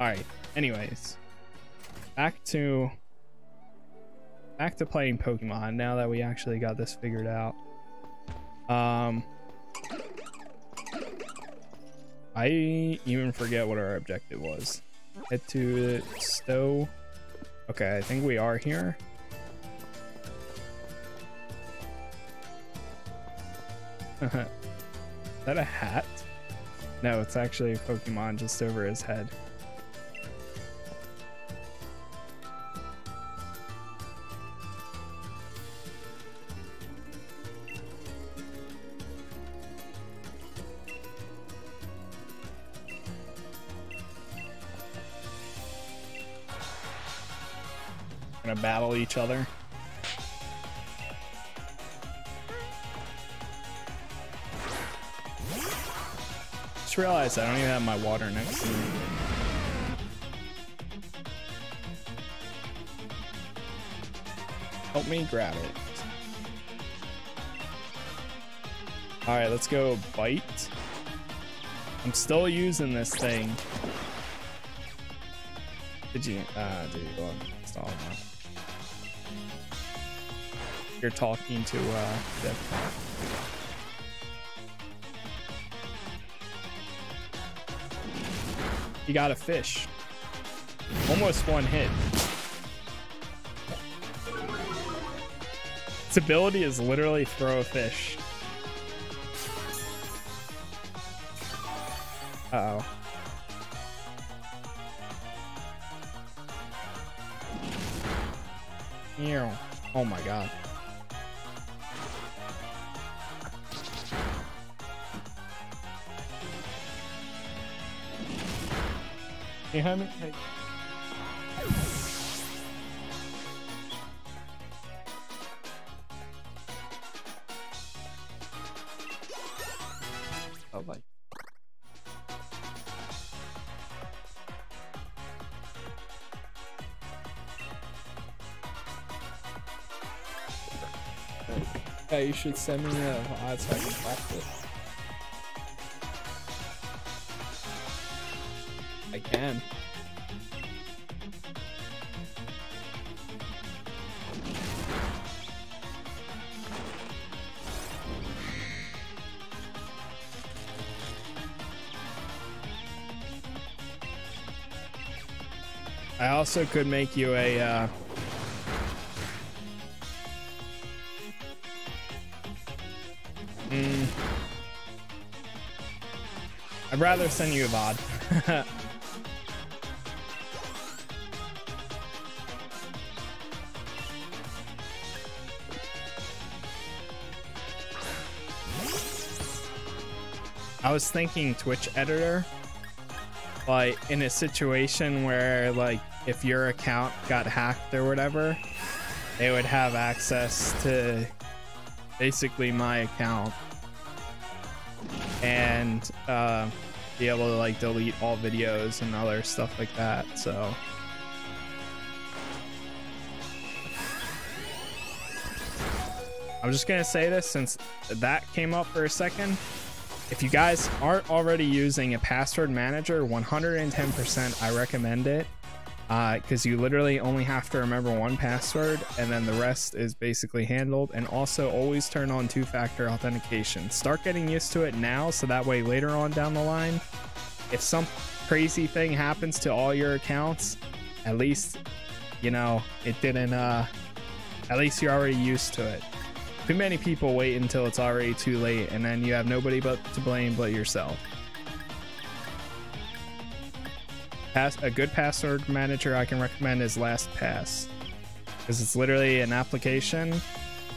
All right. Anyways, back to back to playing Pokemon now that we actually got this figured out. Um, I even forget what our objective was. Head to Stowe. Okay, I think we are here. Is that a hat? No, it's actually a Pokemon just over his head. Battle each other. Just realized I don't even have my water next to me. Help me grab it. All right, let's go bite. I'm still using this thing. Did you? Ah, dude, on. Stall now. You're talking to uh, Deb. You got a fish. Almost one hit. Its ability is literally throw a fish. Hey, honey. Hey. Oh, bye. Yeah, you should send me a can practice. Also could make you a uh, mm. I'd rather send you a VOD. I was thinking Twitch editor, but in a situation where like if your account got hacked or whatever, they would have access to basically my account and uh, be able to like delete all videos and other stuff like that. So. I'm just gonna say this since that came up for a second. If you guys aren't already using a password manager, 110% I recommend it because uh, you literally only have to remember one password and then the rest is basically handled. And also always turn on two-factor authentication. Start getting used to it now so that way later on down the line, if some crazy thing happens to all your accounts, at least, you know, it didn't, uh, at least you're already used to it. Too many people wait until it's already too late and then you have nobody but to blame but yourself. Pass a good password manager I can recommend is LastPass because it's literally an application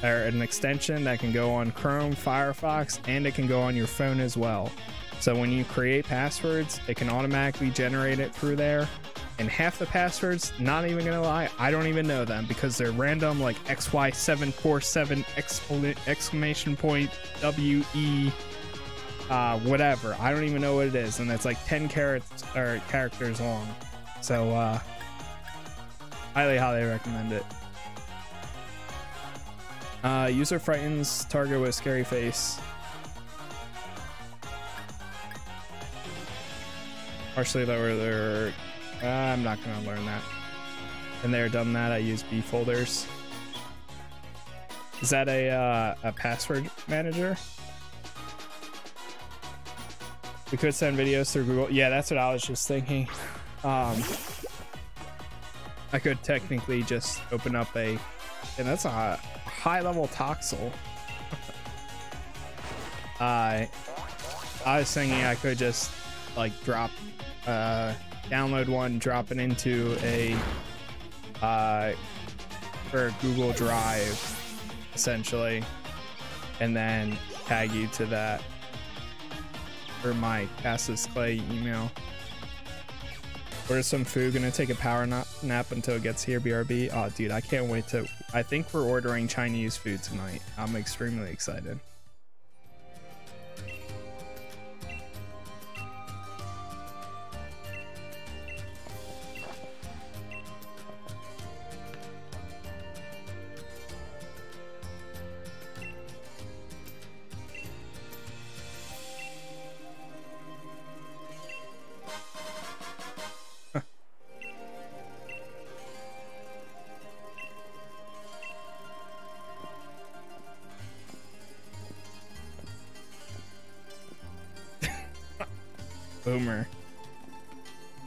or an extension that can go on Chrome, Firefox, and it can go on your phone as well. So when you create passwords, it can automatically generate it through there and half the passwords not even gonna lie i don't even know them because they're random like xy747 exclamation point we uh whatever i don't even know what it is and it's like 10 carats or characters long so uh highly highly recommend it uh user frightens target with scary face partially lower their Uh, I'm not gonna learn that. And there, done that. I use B folders. Is that a uh, a password manager? We could send videos through Google. Yeah, that's what I was just thinking. Um, I could technically just open up a, and that's a high level toxel. uh, I was thinking I could just like drop, uh, download one, drop it into a, uh, for Google Drive, essentially, and then tag you to that for my CasasClay email. Order some food. Gonna take a power nap until it gets here. BRB. Oh, dude, I can't wait to. I think we're ordering Chinese food tonight. I'm extremely excited.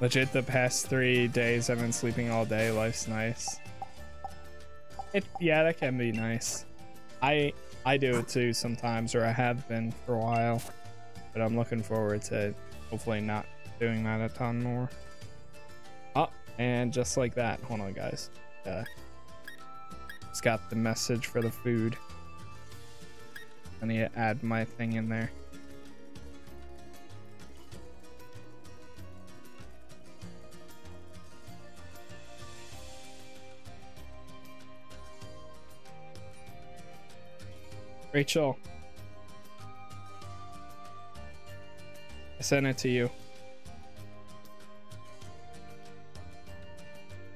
Legit, the past three days I've been sleeping all day. Life's nice. It, yeah, that can be nice. I I do it too sometimes, or I have been for a while. But I'm looking forward to hopefully not doing that a ton more. Oh, and just like that. Hold on, guys. Uh, it's got the message for the food. I need to add my thing in there. Rachel. I sent it to you.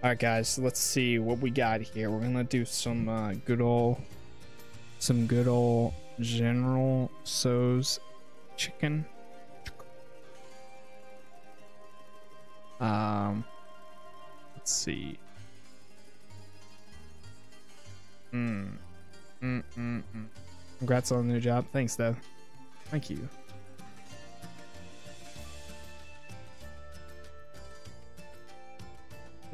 Alright guys, let's see what we got here. We're gonna do some uh, good old some good old General Tso's chicken. Um let's see. Hmm. Mm mm mm. Congrats on the new job. Thanks, though. Thank you.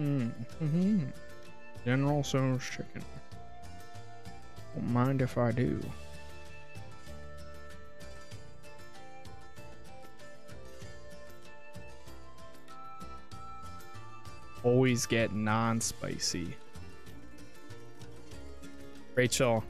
Mm hmm General Tso's chicken. Don't mind if I do. Always get non-spicy. Rachel,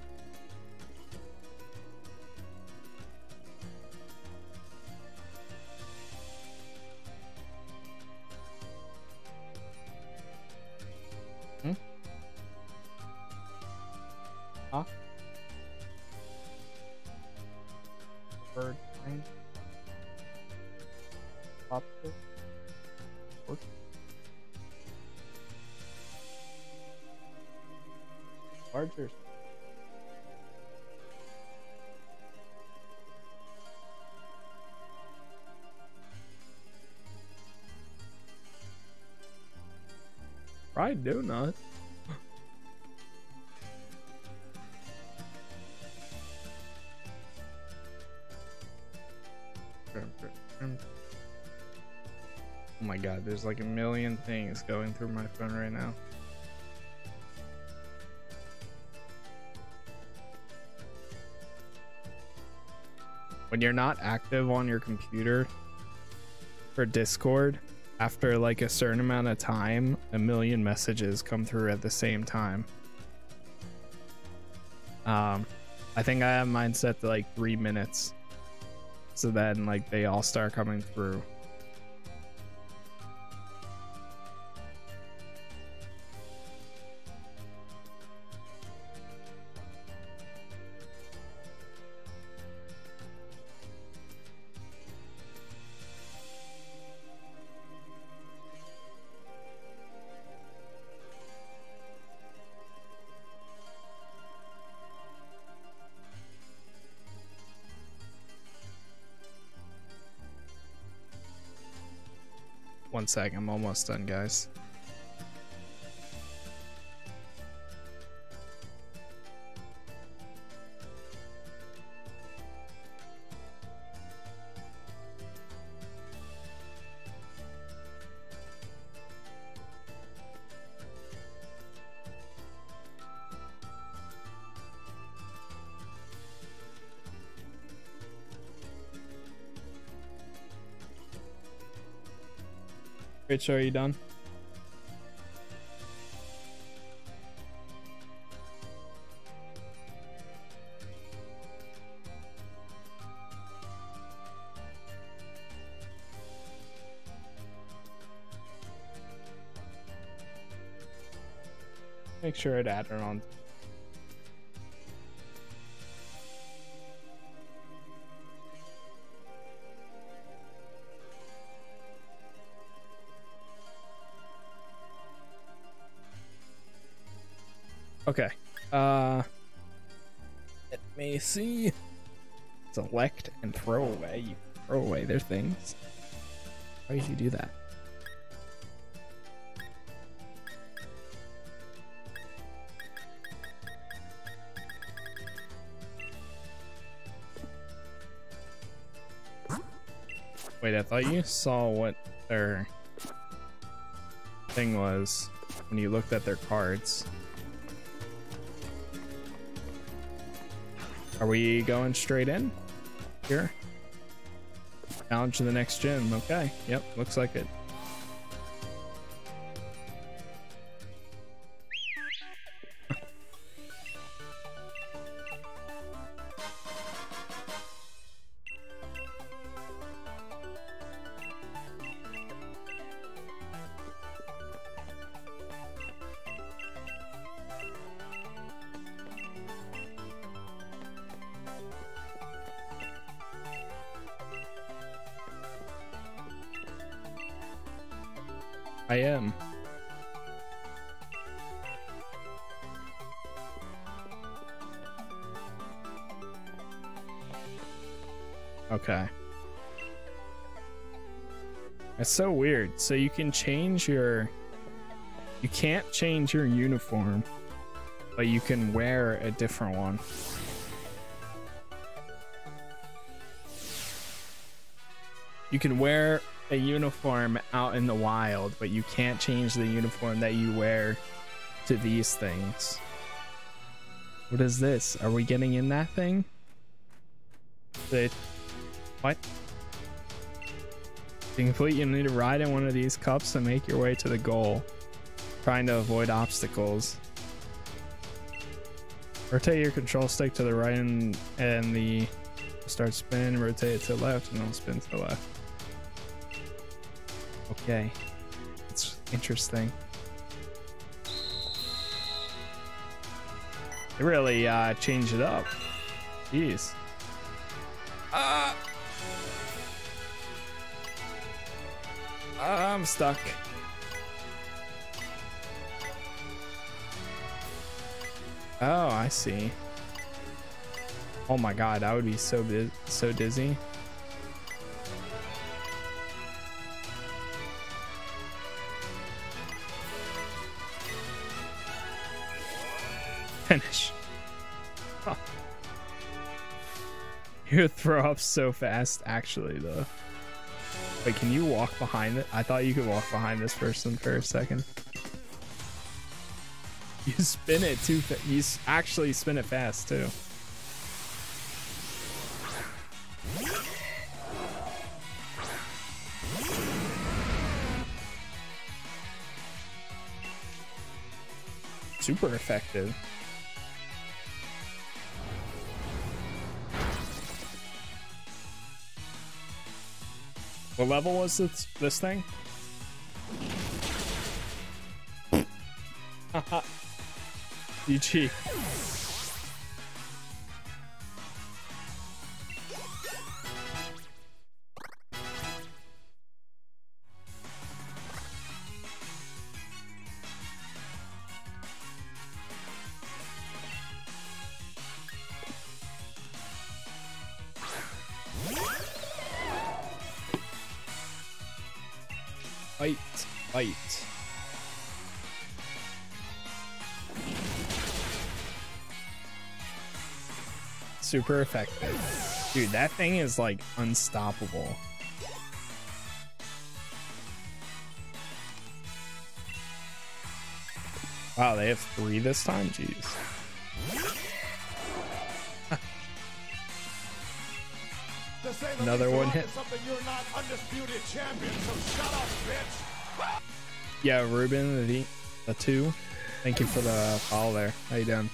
fried donut. Oh my god, there's like a million things going through my phone right now. When you're not active on your computer for Discord, after like a certain amount of time, a million messages come through at the same time. Um, I think I have mine set to like three minutes. So then like they all start coming through. One sec, I'm almost done, guys. Rich, are you done? Make sure it added on Okay. Uh, let me see. Select and throw away. You throw away their things. Why did you do that? Wait, I thought you saw what their thing was when you looked at their cards. Are we going straight in here? Challenge to the next gym. Okay. Yep. Looks like it. Weird. So you can change your... You can't change your uniform, but you can wear a different one. You can wear a uniform out in the wild, but you can't change the uniform that you wear to these things. What is this? Are we getting in that thing? The what? To complete, you need to ride in one of these cups and make your way to the goal, trying to avoid obstacles. Rotate your control stick to the right and, and the start spinning, rotate it to the left, and then spin to the left. Okay. It's interesting. They really uh, changed it up. Jeez. Stuck. Oh, I see. Oh my god, I would be so so dizzy. finish. Huh. You throw up so fast, actually, though. Wait, can you walk behind it? I thought you could walk behind this person for a second. You spin it too You actually spin it fast, too. Super effective. What level was this, this thing? GG. Super effective. Dude, that thing is like unstoppable. Wow, they have three this time? Jeez. Another one hit. Yeah, Ruben, the, the two. Thank you for the follow there. How you doing?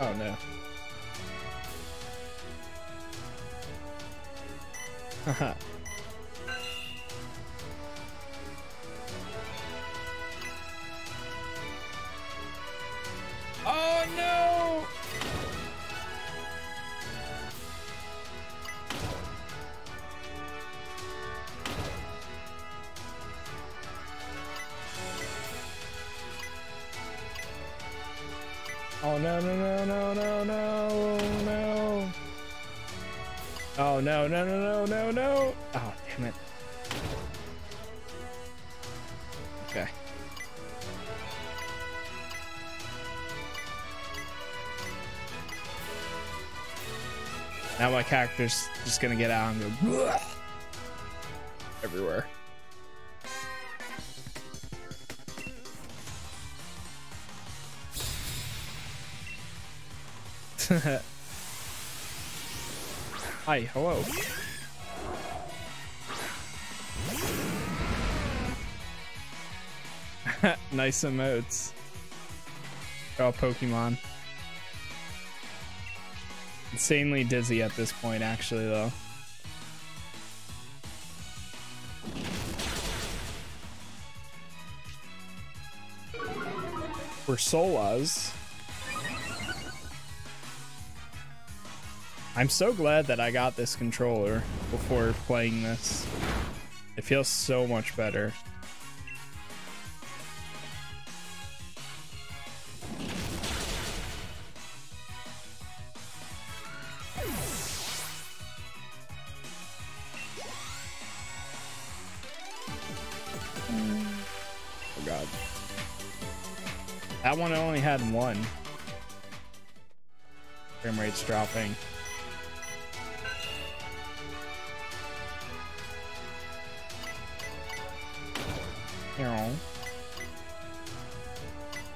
Oh no. Haha. Character's just gonna get out and go everywhere Hi, hello. nice emotes. Oh, Pokemon. Insanely dizzy at this point, actually, though. For Solas. I'm so glad that I got this controller before playing this. It feels so much better. Dropping.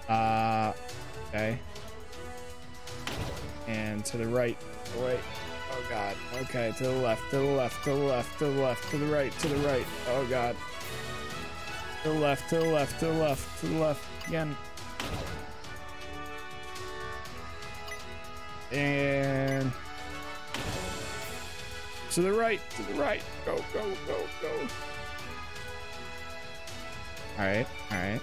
Uh, okay. And to the right. Wait. Oh god. Okay, to the left, to the left, to the left, to the left, to the right, to the right. Oh god. To the left, to the left, to the left, to the left. Again. And to the right, to the right. Go, go, go, go. All right, all right.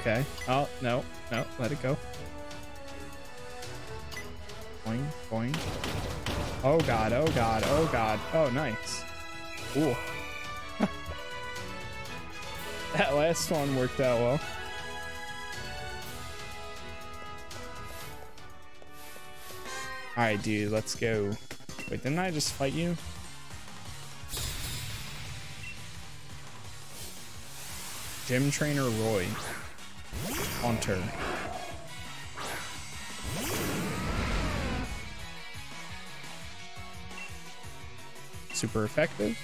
Okay. Oh, no, no, let it go. Boing, boing. Oh god, oh god, oh god. Oh, nice. Cool. that last one worked out well. Alright, dude, let's go. Wait, didn't I just fight you? Gym Trainer Roy. Haunter. Super effective.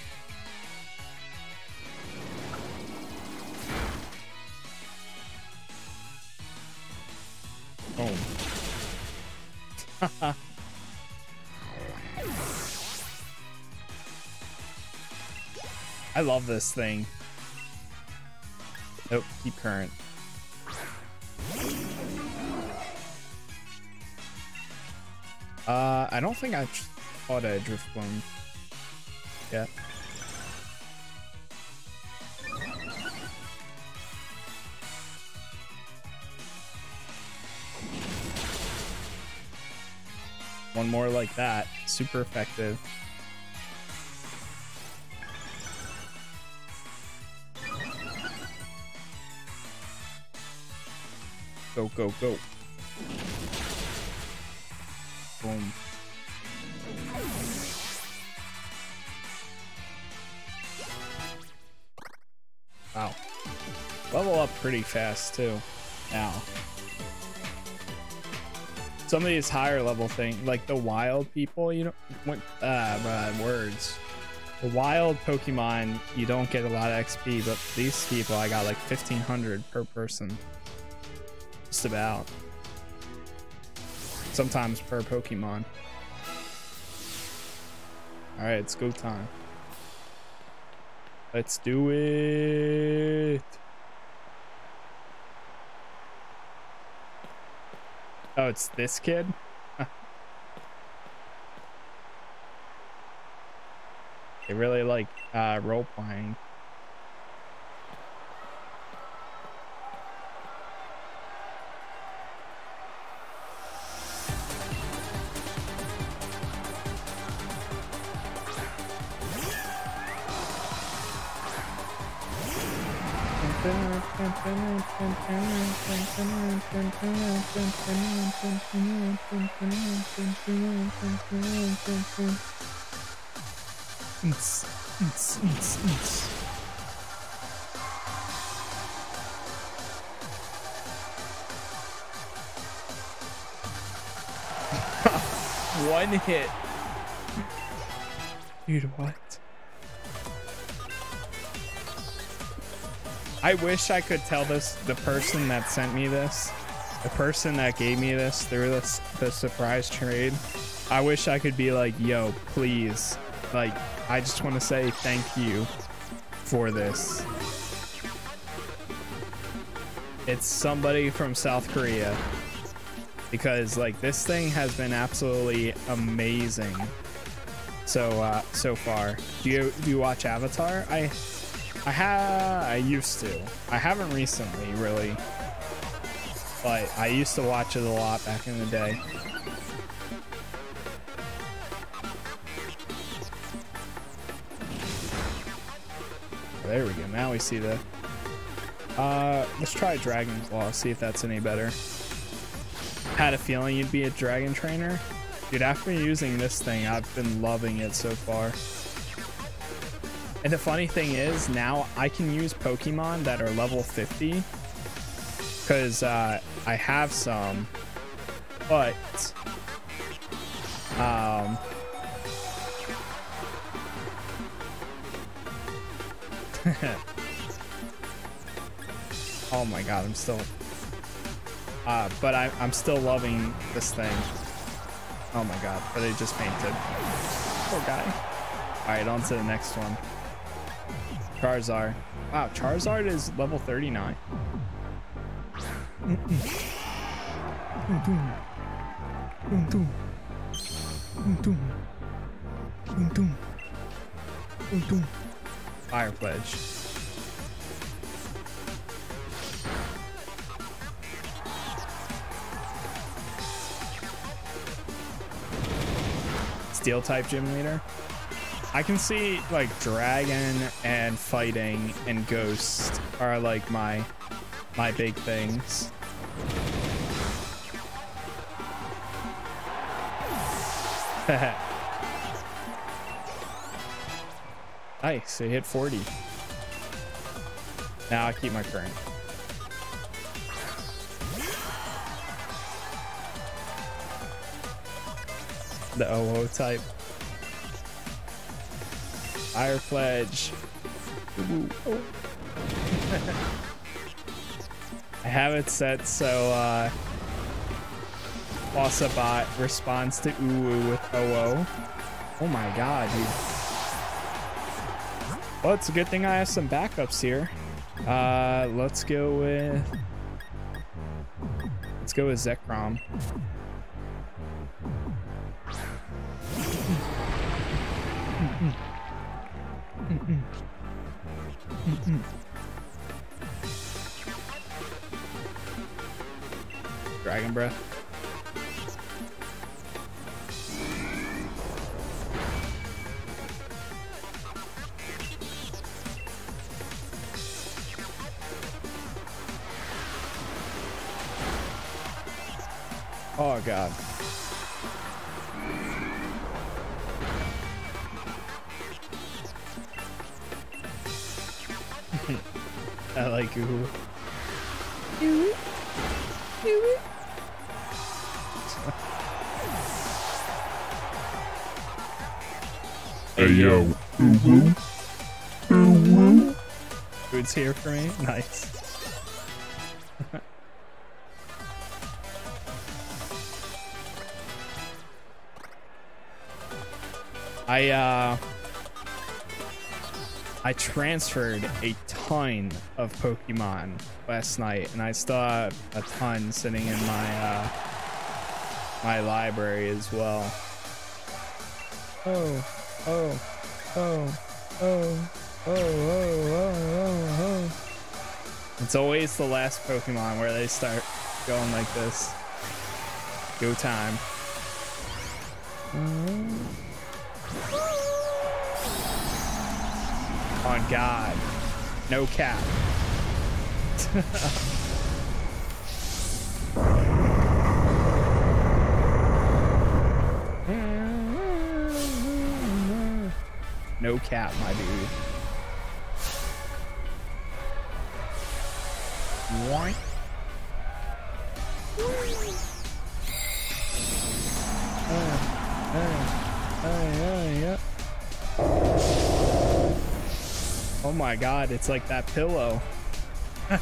Boom. I love this thing. Nope, keep current. Uh, I don't think I fought a drift Drifblim yet. One more like that. Super effective. Go, go, go. Boom. Wow. Level up pretty fast too. Now. Some of these higher level things, like the wild people, you know, uh, uh, words. The wild Pokemon, you don't get a lot of XP, but these people, I got like 1500 per person. Just about. Sometimes per Pokemon. Alright, it's go time. Let's do it. Oh, it's this kid? they really like uh, role playing. One hit. Dude, what? I wish I could tell this the person that sent me this, the person that gave me this through this the surprise trade. I wish I could be like, yo, please, like, I just want to say thank you for this. It's somebody from South Korea. Because like this thing has been absolutely amazing. So uh so far. Do you do you watch avatar? I I have I used to. I haven't recently really. But I used to watch it a lot back in the day. There we go. Now we see the uh let's try Dragon Claw, see if that's any better. Had a feeling you'd be a dragon trainer. Dude, after using this thing, I've been loving it so far. And the funny thing is, now I can use Pokemon that are level 50 because uh, I have some, but um, oh my god, I'm still, uh, but I, I'm still loving this thing. Oh my god, but they just painted. Poor guy. All right, on to the next one. Charizard. Wow, Charizard is level 39. Fire Pledge. Steel type gym leader. I can see like dragon and fighting and ghost are like my my big things. nice, it hit 40. Now I keep my current. The OO type. Fire pledge. I have it set so uh responds to Uwu with OO. Oh my god, dude. Well, it's a good thing I have some backups here. Uh let's go with let's go with Zekrom. Dragon Breath. Oh god. I like ooh. Ooh. Ooh. Hey yo. Ooh woo. Food's here for me. Nice. I uh I transferred a ton of Pokemon last night and I still have a ton sitting in my uh my library as well. Oh, oh, oh, oh, oh, oh, oh, oh. It's always the last Pokemon where they start going like this. Go time. On God. No cap. no cap, my dude. What? My god, it's like that pillow. uh,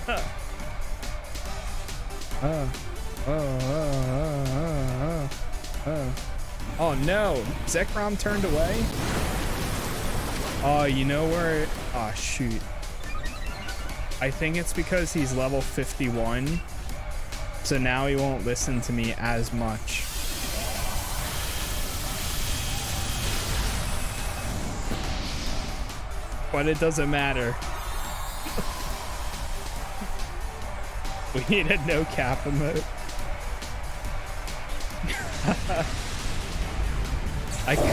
uh, uh, oh no, Zekrom turned away? Oh, you know where? Oh shoot. I think it's because he's level 51. So now he won't listen to me as much. But it doesn't matter. we need a no cap emote. I could.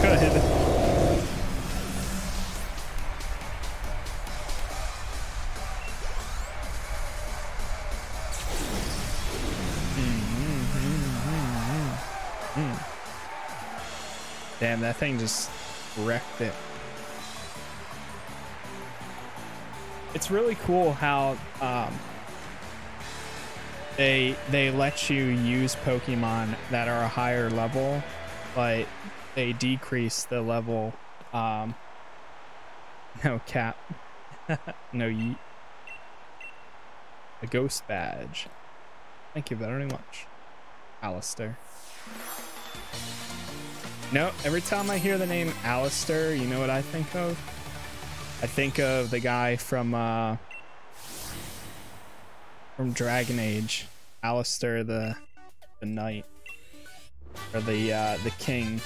Mm-hmm. Mm-hmm. Mm-hmm. Damn, that thing just wrecked it. It's really cool how um, they they let you use Pokemon that are a higher level, but they decrease the level. Um, no cap, no yeet. A ghost badge. Thank you very much, Allister. No, every time I hear the name Alistair, you know what I think of? I think of the guy from uh from Dragon Age, Alistair the the knight or the uh the king.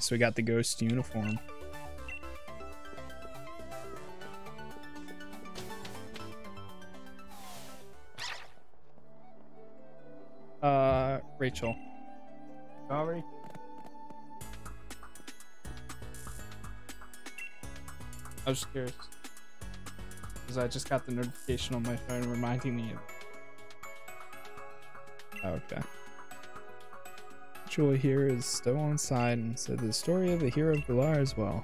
So we got the ghost uniform. Uh, Rachel. Sorry. I was just curious. Because I just got the notification on my phone reminding me of. Oh, okay. Julie here is still on side and said the story of the hero of Galar as well.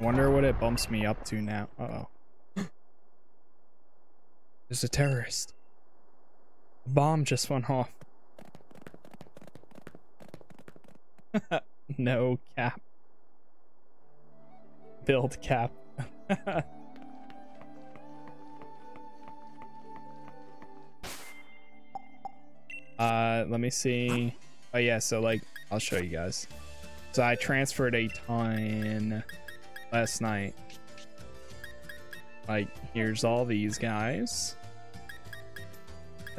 Wonder what it bumps me up to now. Uh oh. There's a terrorist. A bomb just went off. no cap. Build cap. uh, let me see. Oh yeah, so like, I'll show you guys. So I transferred a ton last night. Like, here's all these guys.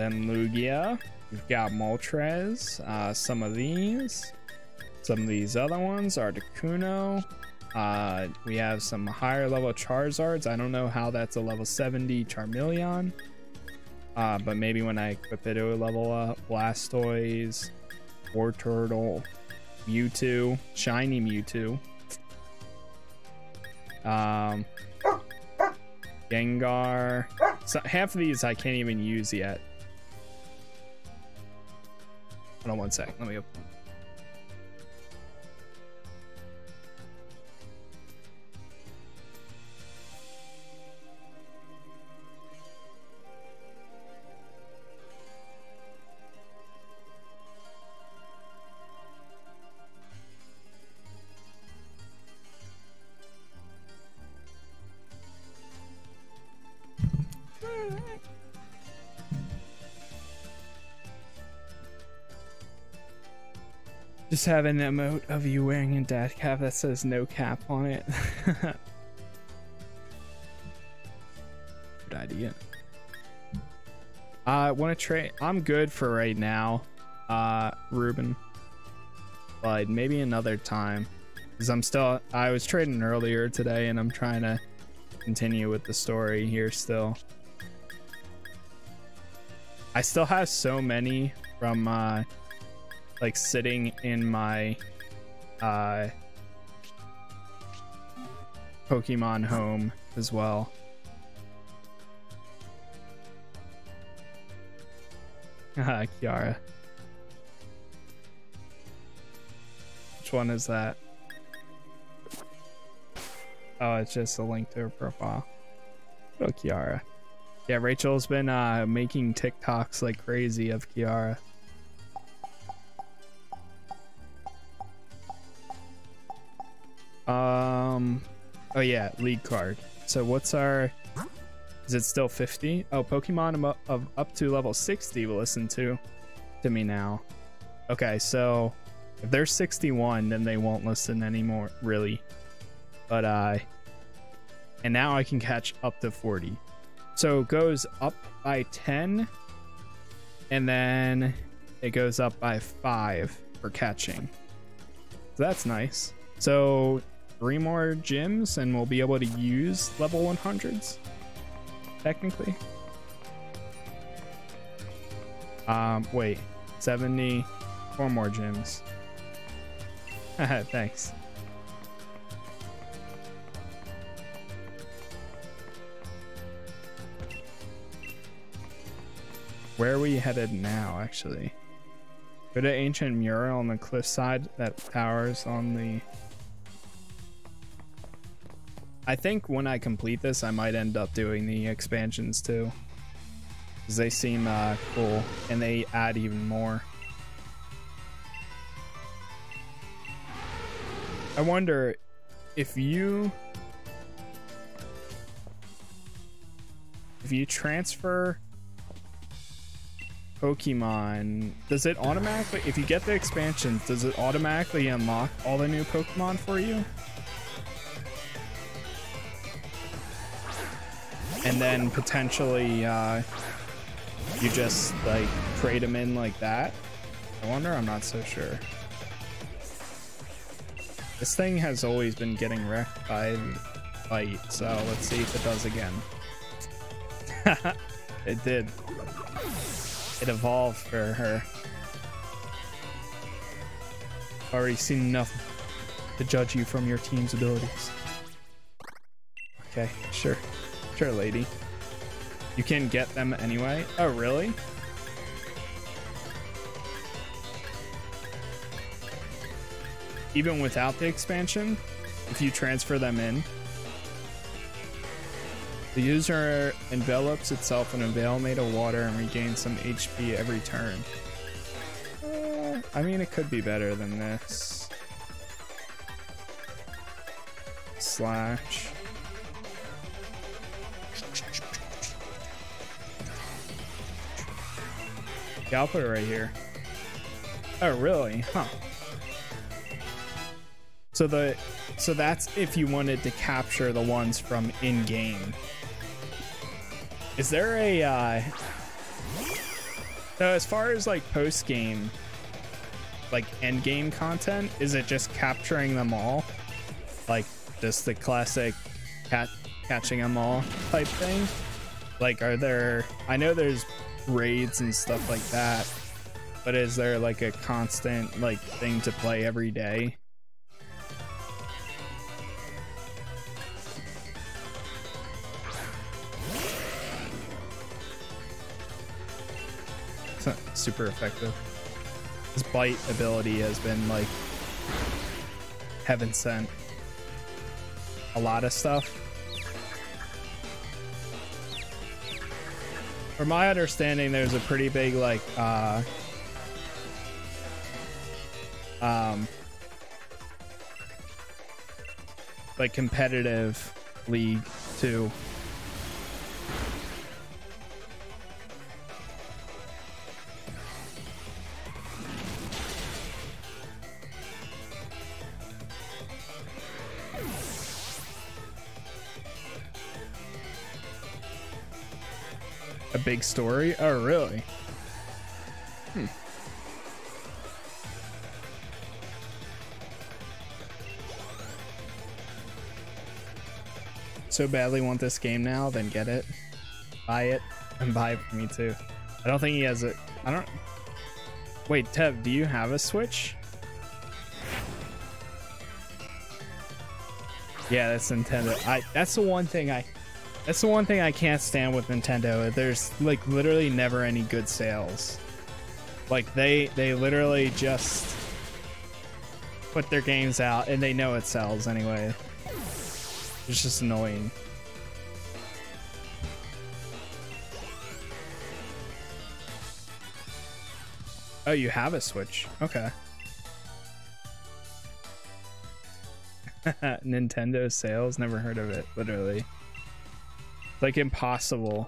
Then Lugia. We've got Moltres. Uh, some of these. Some of these other ones. Articuno. Uh, we have some higher level Charizards. I don't know how that's a level 70 Charmeleon. Uh, but maybe when I equip it, will level up. Blastoise. Wartortle. Mewtwo. Shiny Mewtwo. Um, Gengar. So half of these I can't even use yet. Hold on one sec. Let me Just have an emote of you wearing a dad cap that says no cap on it. Good idea. I want to trade. I'm good for right now, uh, Ruben. But maybe another time. Because I'm still. I was trading earlier today and I'm trying to continue with the story here still. I still have so many from uh, like sitting in my uh, Pokemon home as well. Haha, Kiara. Which one is that? Oh, it's just a link to her profile. Oh, Kiara. Yeah, Rachel's been uh, making TikToks like crazy of Kiara. Oh yeah, league card. So what's our? Is it still 50? Oh, Pokemon of, up to level 60 will listen to to me now. Okay, so if they're 61, then they won't listen anymore, really. But uh, and now I can catch up to 40. So it goes up by 10, and then it goes up by five for catching. So that's nice. So three more gyms and we'll be able to use level 100s technically. Um wait 70 four more gyms. Thanks. Where are we headed now actually? Go to ancient mural on the cliffside that towers on the I think when I complete this, I might end up doing the expansions too. Because they seem uh, cool and they add even more. I wonder if you if you transfer Pokemon, does it automatically if you get the expansions, does it automatically unlock all the new Pokemon for you? And then potentially uh, you just like trade them in like that. I wonder, I'm not so sure. This thing has always been getting wrecked by fight, so let's see if it does again. it did. It evolved for her. Already seen enough to judge you from your team's abilities. Okay, sure. Lady. You can get them anyway. Oh, really? Even without the expansion, if you transfer them in, the user envelops itself in a veil made of water and regains some HP every turn. Uh, I mean, it could be better than this. Slash. Yeah, I'll put it right here. Oh, really? Huh. So the so that's if you wanted to capture the ones from in-game. Is there a uh so as far as like post-game like end game content, is it just capturing them all? Like just the classic cat catching them all type thing? Like are there I know there's raids and stuff like that. But is there like a constant like thing to play every day? It's not super effective. His bite ability has been like heaven sent. A lot of stuff. From my understanding, there's a pretty big like uh um like competitive league too. Big story? Oh, really? Hmm. So badly want this game now, then get it. Buy it and buy it for me too. I don't think he has it. I don't. Wait, Tev, do you have a Switch? Yeah, that's Nintendo. I that's the one thing I that's the one thing I can't stand with Nintendo. There's like literally never any good sales. Like they they literally just put their games out and they know it sells anyway. It's just annoying. Oh, you have a Switch. Okay. Nintendo sales, never heard of it, literally. Like impossible.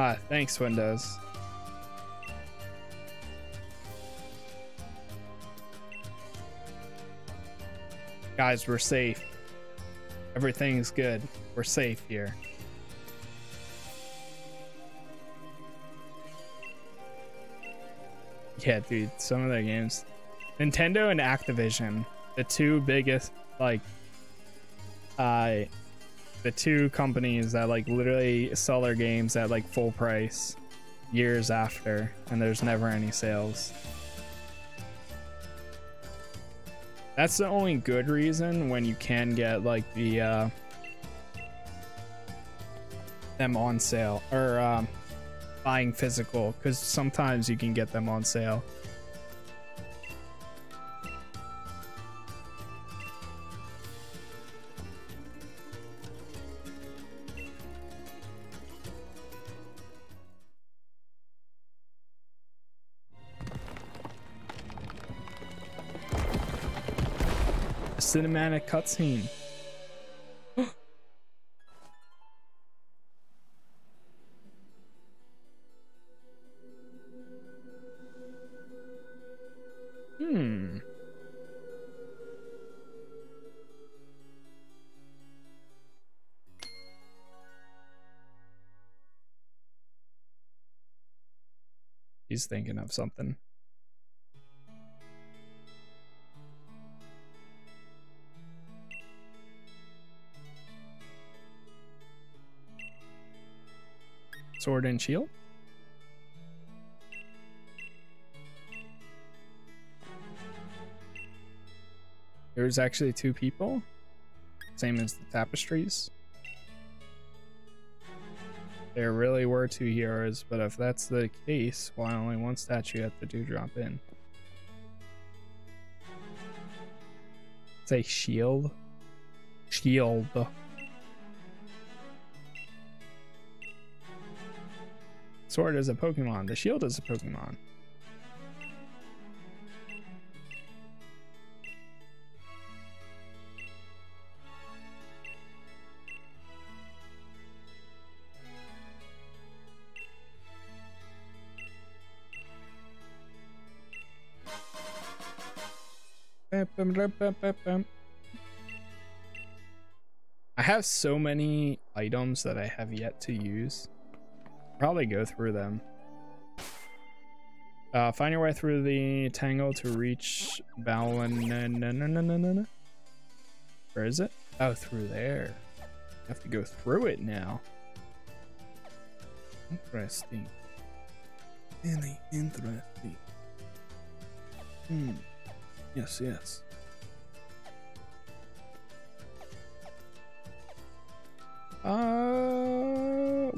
Ah, thanks, Windows. Guys, we're safe. Everything's good. We're safe here. Yeah, dude, some of their games. Nintendo and Activision, the two biggest, like, uh, the two companies that, like, literally sell their games at, like, full price years after, and there's never any sales. That's the only good reason when you can get like the uh, them on sale or um, buying physical because sometimes you can get them on sale. Cinematic cutscene. hmm. He's thinking of something. Sword and shield? There's actually two people. Same as the tapestries. There really were two heroes, but if that's the case, why only one statue at the Dewdrop Inn? Say shield? Shield. Sword is a Pokemon. The shield is a Pokemon. I have so many items that I have yet to use. Probably go through them. Uh, find your way through the tangle to reach Balin. Where is it? Oh, through there. Have to go through it now. Interesting. Really interesting. Hmm. Yes, yes. Uh,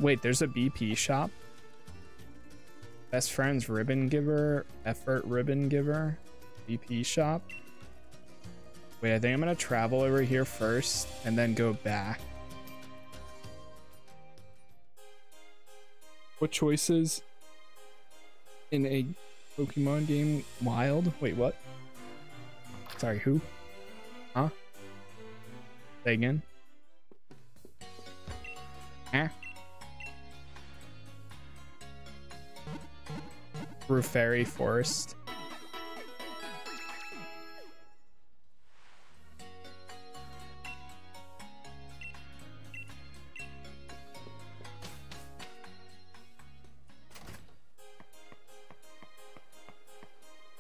wait, there's a BP shop. Best friends ribbon giver, effort ribbon giver, BP shop. Wait, I think I'm gonna travel over here first and then go back. What choices in a Pokemon game wild? Wait, what? Sorry, who? Huh? Say again? Huh? Through Fairy Forest.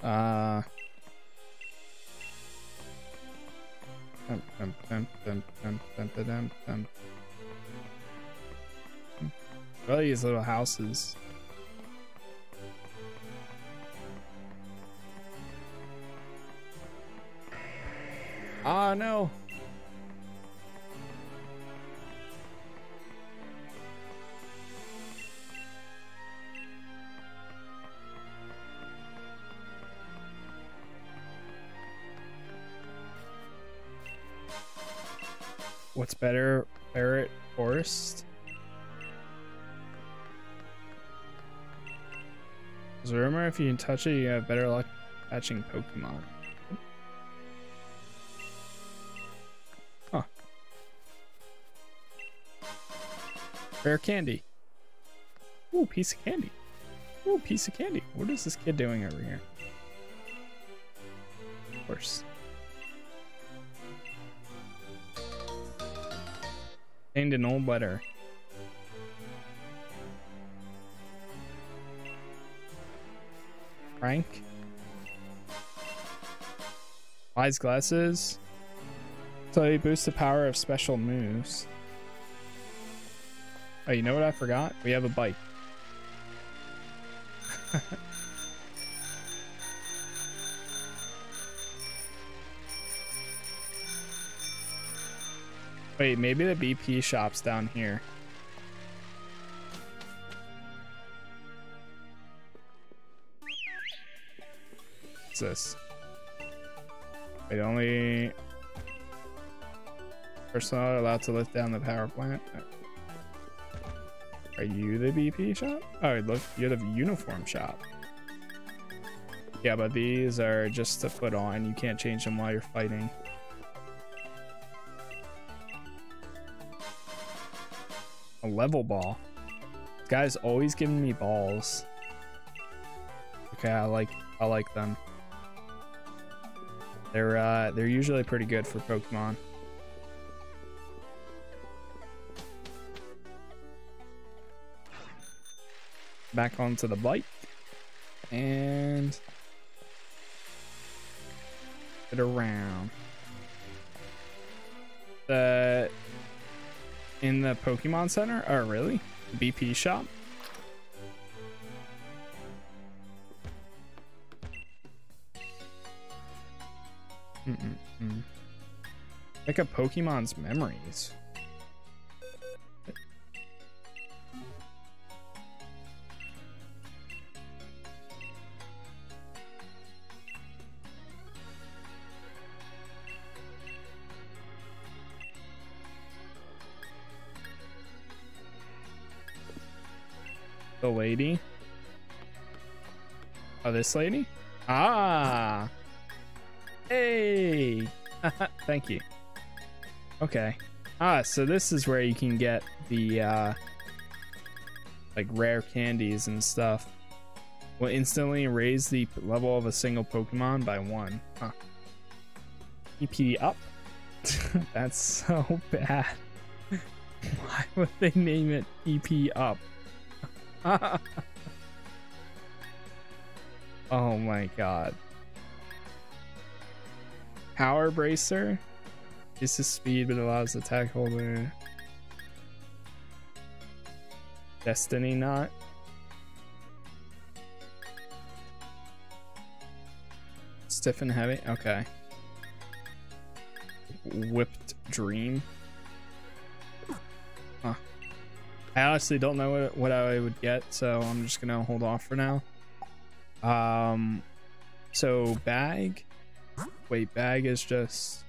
Uh. These little houses? Ah, no. What's better, Ferret Forest? There's a rumor if you touch it, you have better luck catching Pokemon. Rare candy. Ooh, piece of candy. Ooh, piece of candy. What is this kid doing over here? Of course. Contained an old butter. Frank. Wise glasses. So you boost the power of special moves. Oh, you know what I forgot? We have a bike. Wait, maybe the BP shop's down here. What's this? Wait, only personnel allowed to lift down the power plant. Are you the BP shop? Oh, look, you're the uniform shop. Yeah, but these are just to put on. You can't change them while you're fighting. A level ball. This guy's always giving me balls. Okay, I like I like them. They're uh they're usually pretty good for Pokemon. Back onto the bike. And it around. The in the Pokemon Center? Oh, really? BP shop? Mm -mm -mm. Pick up Pokemon's memories. Lady? Oh, this lady? Ah! Hey! Thank you. Okay. Ah, so this is where you can get the, uh, like, rare candies and stuff. Will instantly raise the level of a single Pokemon by one. Huh. PP up? That's so bad. Why would they name it PP up? oh my god. Power Bracer? This is speed but allows attack holder. Destiny Knot? Stiff and heavy? Okay. Whipped Dream? I honestly don't know what, what I would get, so I'm just gonna hold off for now. Um, so bag. Wait, bag is just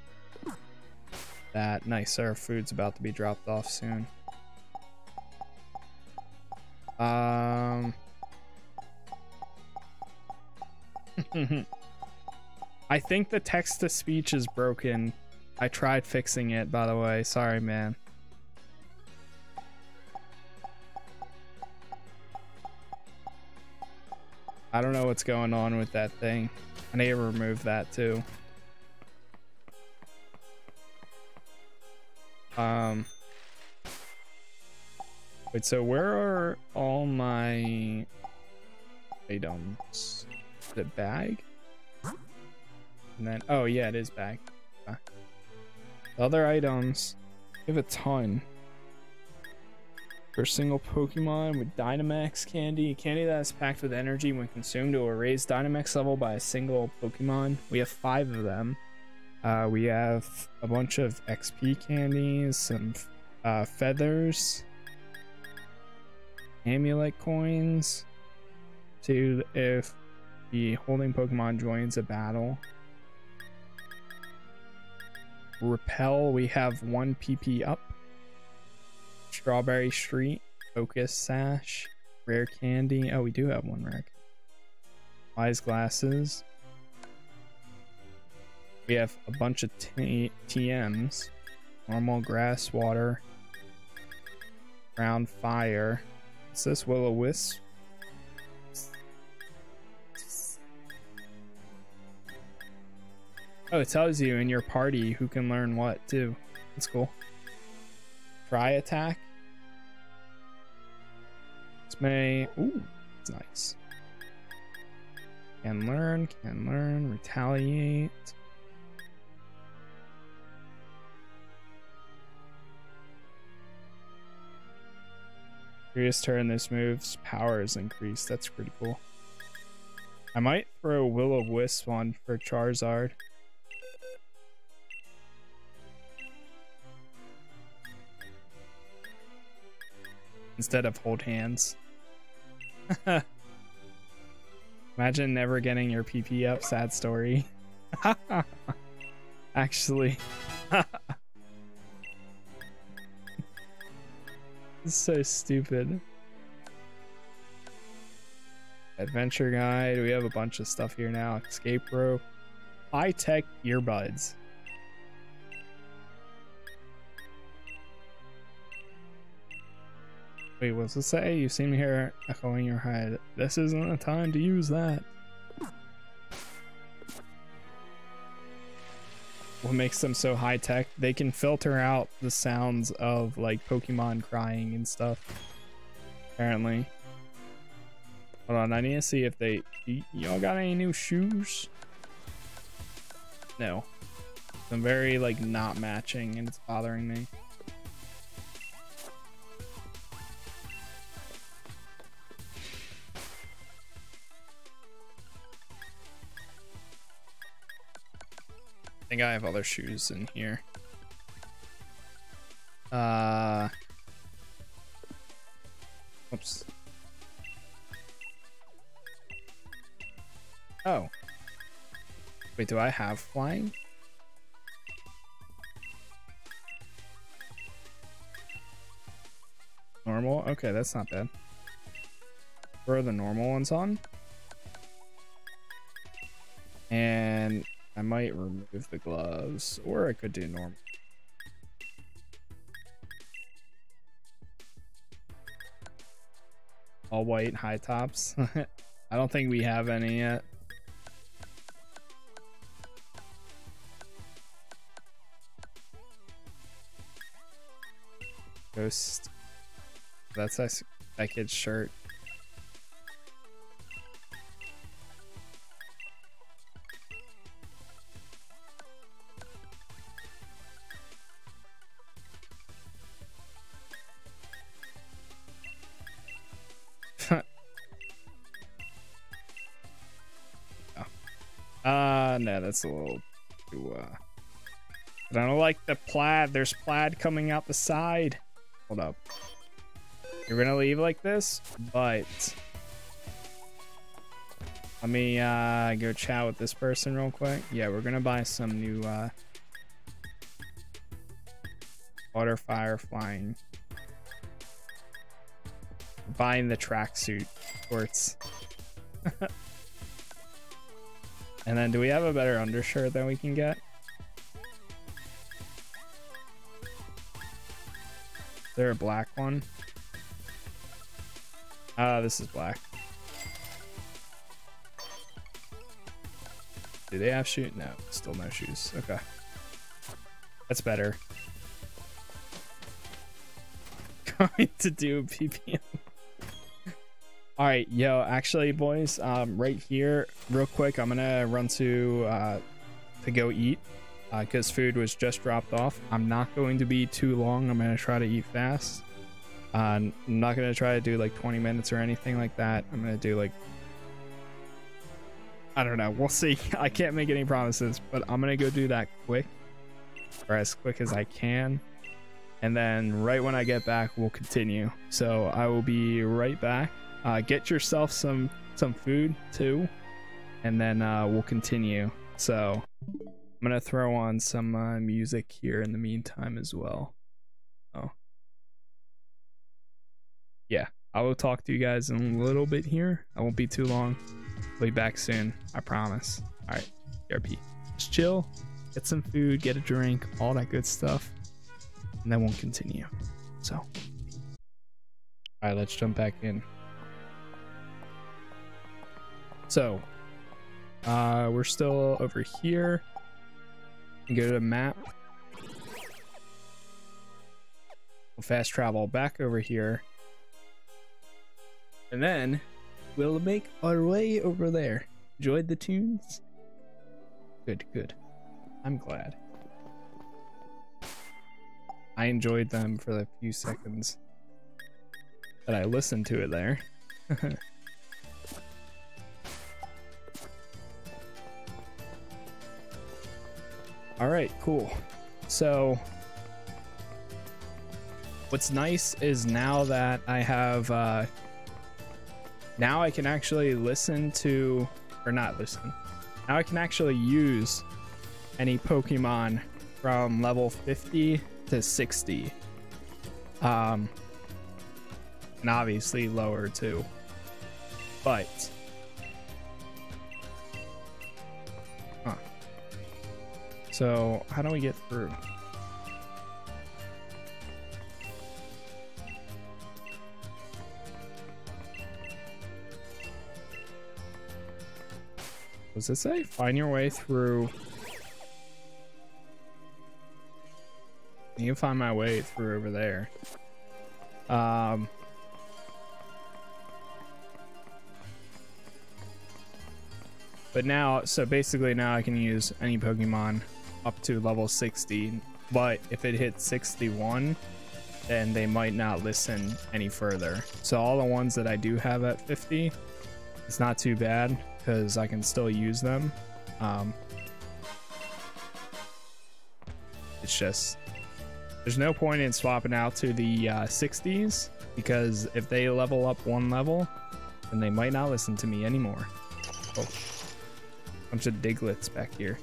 that. Nice. Our food's about to be dropped off soon. Um. I think the text to speech is broken. I tried fixing it, by the way. Sorry, man. I don't know what's going on with that thing. I need to remove that too. Um. Wait, so where are all my items? The bag? And then, oh yeah, it is bag. Okay. Other items, we have a ton. For a single Pokemon with Dynamax candy, candy that is packed with energy when consumed, it will raise Dynamax level by a single Pokemon. We have five of them. Uh, we have a bunch of XP candies, some uh, feathers, amulet coins, to if the holding Pokemon joins a battle. Repel, we have one PP up. Strawberry Sweet, Focus Sash, Rare Candy. Oh, we do have one rare. Wise Glasses. We have a bunch of TMs. Normal Grass, Water, Ground Fire. Is this Will-O-Wisp? Oh, it tells you in your party who can learn what too. That's cool. Tri Attack. It's may. Ooh, it's nice. Can learn, can learn, retaliate. Previous turn, this move's power is increased. That's pretty cool. I might throw Will-O-Wisp on for Charizard. Instead of hold hands. Imagine never getting your PP up, sad story. Actually. so stupid. Adventure guide, we have a bunch of stuff here now. Escape rope. High-tech earbuds. Wait, what's it say? You seem to hear echoing your head. This isn't the time to use that. What makes them so high tech? They can filter out the sounds of like Pokemon crying and stuff. Apparently. Hold on, I need to see if they. Y'all got any new shoes? No. I'm very like not matching and it's bothering me. Think I have other shoes in here. Uh. Oops. Oh. Wait, do I have flying? Normal? Okay, that's not bad. Throw the normal ones on. And I might remove the gloves, or I could do normal. All white high tops. I don't think we have any yet. Ghost. That's that kid's shirt. That's a little too, uh... I don't like the plaid. There's plaid coming out the side. Hold up. You're gonna leave like this, but... Let me uh, go chat with this person real quick. Yeah, we're gonna buy some new uh, water fire flying. Buying the tracksuit shorts. and then do we have a better undershirt that we can get? Is there a black one? Ah, uh, this is black. Do they have shoes? No, still no shoes. Okay. That's better. Going to do PPM. All right, yo, actually, boys, um, right here, real quick, I'm gonna run to uh, to go eat because uh, food was just dropped off. I'm not going to be too long. I'm gonna try to eat fast. Uh, I'm not gonna try to do like 20 minutes or anything like that. I'm gonna do like I don't know. We'll see. I can't make any promises, but I'm to go do that quick or as quick as I can. And then right when I get back, we'll continue. So I will be right back. Uh, get yourself some some food too, and then uh, we'll continue. So I'm gonna throw on some uh, music here in the meantime as well. Oh, yeah. I will talk to you guys in a little bit here. I won't be too long. I'll be back soon. I promise. All right, RP. Just chill, get some food, get a drink, all that good stuff, and then we'll continue. So, all right, let's jump back in. So, uh, we're still over here. Go to the map. We'll fast travel back over here. And then we'll make our way over there. Enjoyed the tunes? Good, good. I'm glad. I enjoyed them for the few seconds that I listened to it there. All right, cool. So what's nice is now that I have uh, now I can actually listen to, or not listen, now I can actually use any Pokemon from level 50 to 60. Um, and obviously lower too. But, So, how do we get through? What does it say? Find your way through. You can find my way through over there. Um. But now, so basically now I can use any Pokemon up to level 60. But if it hits 61, then they might not listen any further. So all the ones that I do have at 50, it's not too bad because I can still use them. Um, it's just there's no point in swapping out to the uh, 60s because if they level up one level, then they might not listen to me anymore. Oh, bunch of Digletts back here.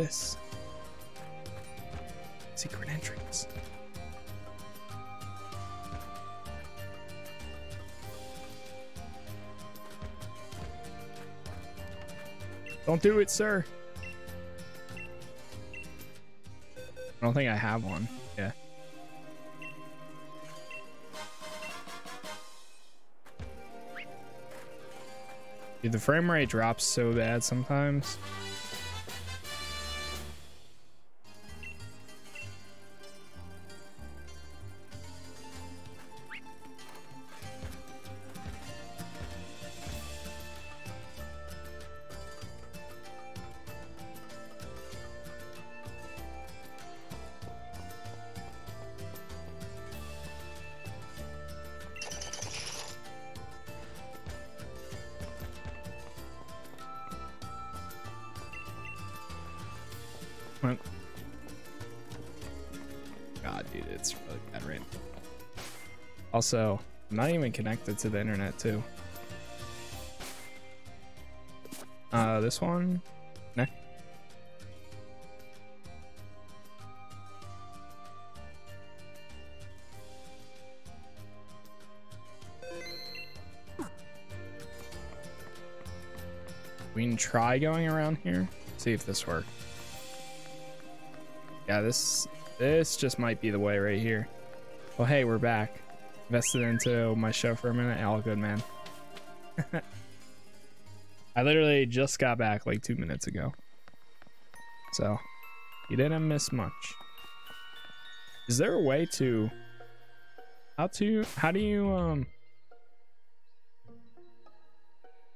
This? secret entrance. Don't do it, sir. I don't think I have one. Yeah. Dude, the frame rate drops so bad sometimes. Also, I'm not even connected to the internet too. Uh, this one, next. We can try going around here. See if this works. Yeah, this this just might be the way right here. Well, hey, we're back. Invested into my show for a minute. All good, man. I literally just got back like two minutes ago. So, you didn't miss much. Is there a way to... How to... How do you, um...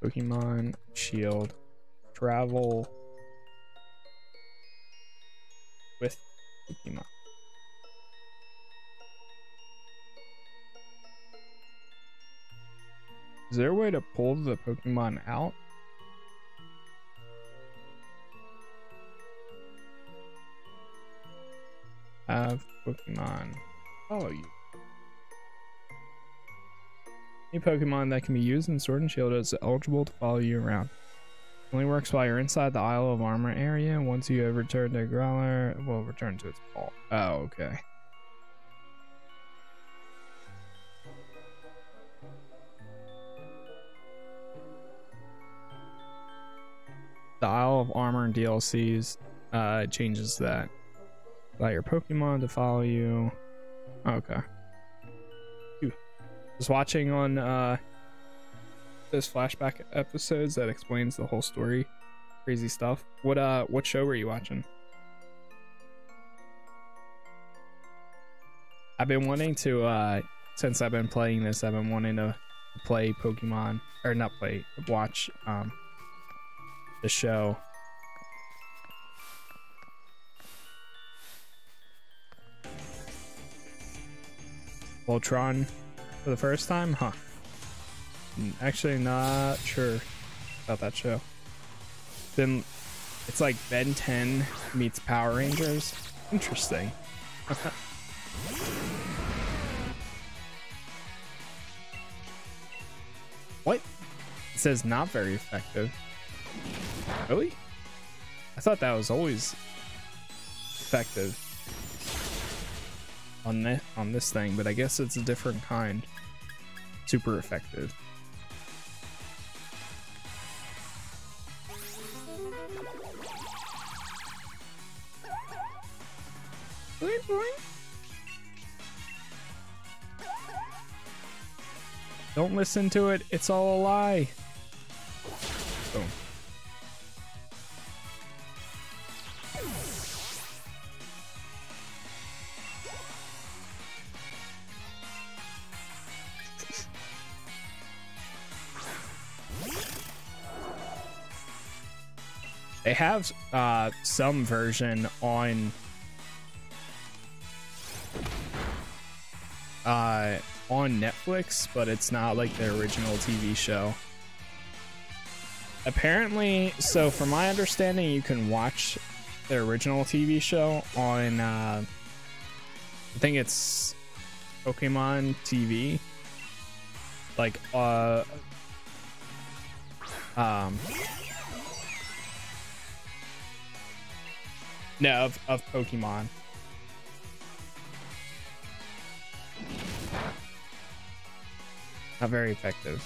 Pokemon Shield travel with Pokemon. Is there a way to pull the Pokemon out? Have Pokemon follow you. Any Pokemon that can be used in Sword and Shield is eligible to follow you around. Only works while you're inside the Isle of Armor area. Once you have returned to Galar, it will return to its ball. Oh, okay. The Isle of Armor and DLCs uh, changes that. Allow your Pokemon to follow you. Okay. Phew. Was watching on uh, those flashback episodes that explains the whole story. Crazy stuff. What uh what show were you watching? I've been wanting to uh since I've been playing this, I've been wanting to play Pokemon or not play, watch um the show. Voltron for the first time, huh? Hmm, actually, not sure about that show. Then it's like Ben 10 meets Power Rangers. Interesting. what? It says not very effective. Really? I thought that was always effective on this on this thing, but I guess it's a different kind. Super effective. Don't listen to it. It's all a lie. Boom. They have uh, some version on uh, on Netflix, but it's not like the original TV show. Apparently, so from my understanding, you can watch the original TV show on, uh, I think it's Pokemon TV. Like, uh, um, no, of, of Pokemon. Not very effective.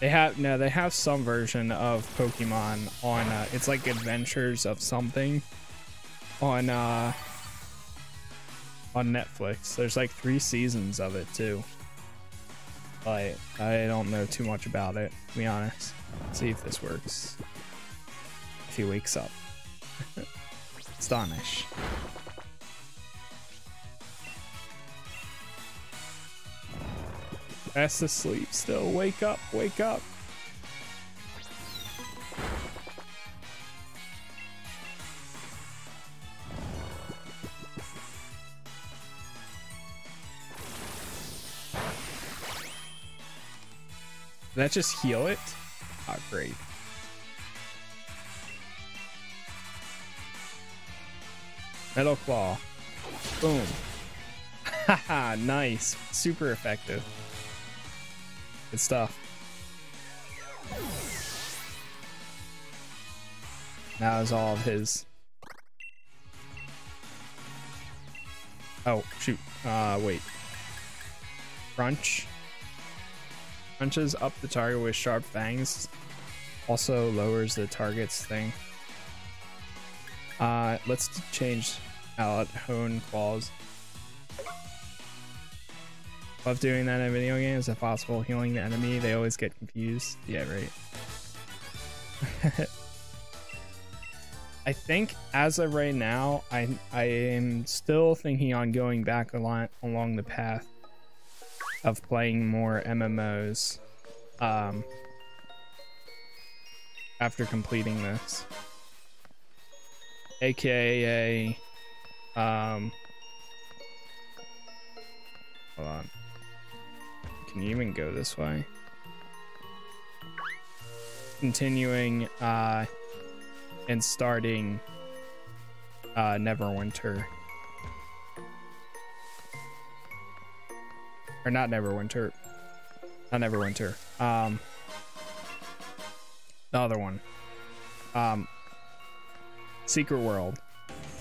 They have no, they have some version of Pokemon on. Uh, it's like Adventures of something on uh, on Netflix. There's like three seasons of it too. But I don't know too much about it, to be honest. Let's see if this works. If he wakes up. Astonish. Fast asleep still. Wake up, wake up. That just heal it? Oh, great. Metal Claw. Boom. Haha, nice. Super effective. Good stuff. That was all of his. Oh, shoot. Uh, wait. Crunch. Crunches up the target with sharp fangs. Also lowers the target's thing. Uh, let's change out hone claws. Love doing that in video games if possible. Healing the enemy, they always get confused. Yeah, right. I think as of right now, I I am still thinking on going back along along the path of playing more MMOs. Um, after completing this, aka, um, hold on. Can you even go this way? Continuing, uh, and starting uh, Neverwinter. Or not Neverwinter. Not Neverwinter. Um, the other one. Um, Secret World.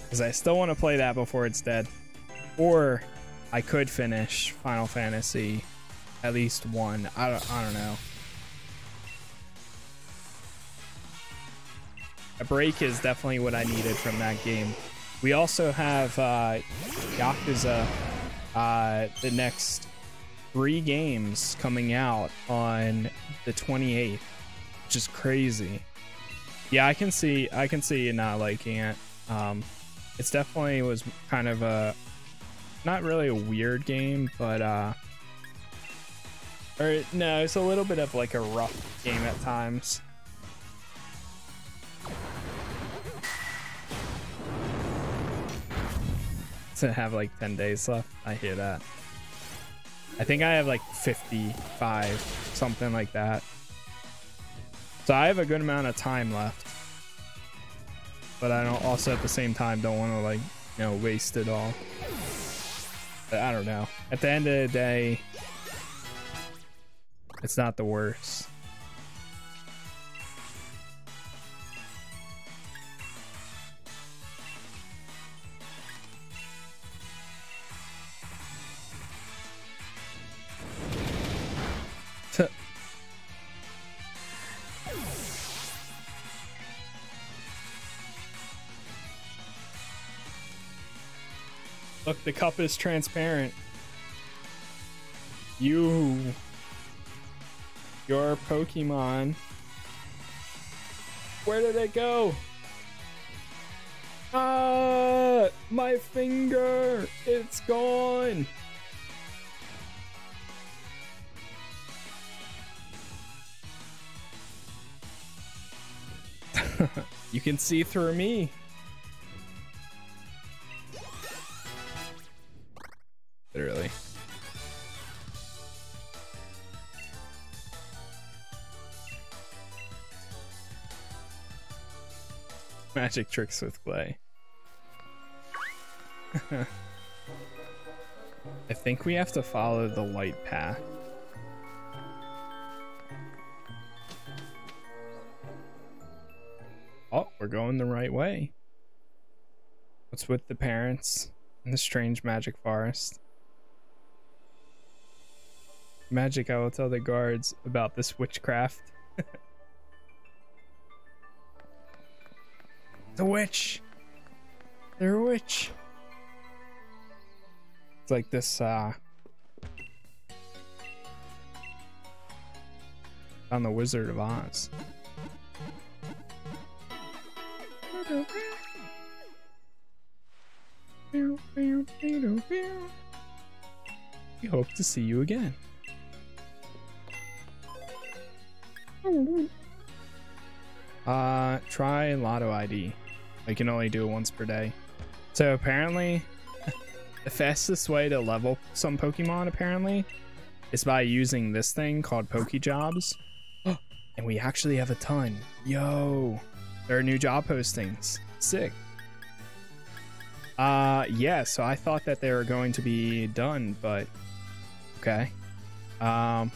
Because I still want to play that before it's dead. Or I could finish Final Fantasy at least one. I don't, I don't know. a break is definitely what I needed from that game. We also have uh, Yakuza, uh, the next three games coming out on the 28th, which is crazy. Yeah, I can see, I can see you not liking it. Um, it's definitely was kind of a, not really a weird game, but uh, or no, it's a little bit of like a rough game at times. to have like 10 days left. I hear that. I think I have like 55, something like that. So I have a good amount of time left. But I don't also at the same time don't want to like, you know, waste it all. But I don't know. At the end of the day, it's not the worst. Look, the cup is transparent. You, your Pokemon. Where did it go? Ah, my finger, it's gone. you can see through me. Literally. Magic tricks with clay. I think we have to follow the light path. Oh, we're going the right way. What's with the parents in the strange magic forest? Magic, I will tell the guards about this witchcraft. the witch! They're a witch! It's like this, uh... On the Wizard of Oz. We hope to see you again. Uh, try Loto-ID. I can only do it once per day. So apparently, the fastest way to level some Pokemon apparently is by using this thing called Pokejobs. and we actually have a ton. Yo, there are new job postings. Sick. Uh, yeah. So I thought that they were going to be done, but okay. Um,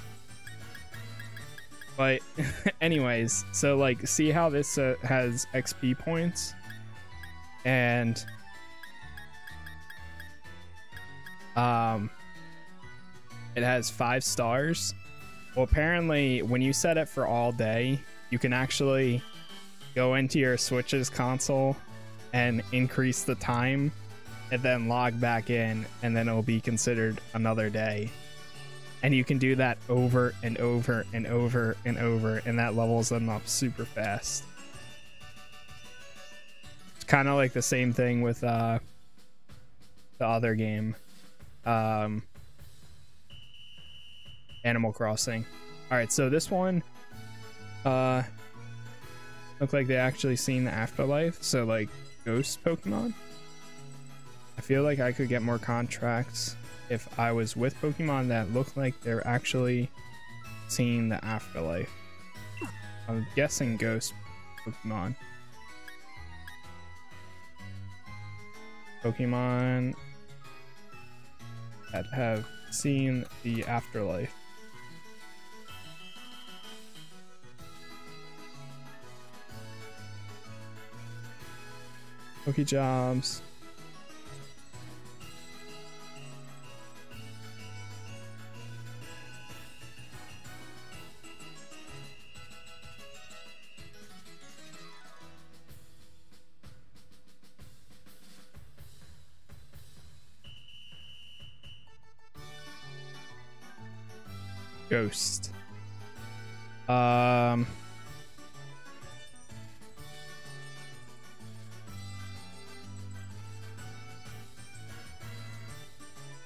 but anyways, so like, see how this uh, has XP points, and um, it has five stars. Well, apparently, when you set it for all day, you can actually go into your Switch's console and increase the time and then log back in, and then it'll be considered another day. And you can do that over and over and over and over, and that levels them up super fast. It's kind of like the same thing with uh, the other game, um, Animal Crossing. All right, so this one, uh, look like they actually seen the afterlife. So like ghost Pokemon. I feel like I could get more contracts if I was with Pokemon that look like they're actually seeing the afterlife. I'm guessing ghost Pokemon. Pokemon that have seen the afterlife. Pokejobs. Ghost. Um.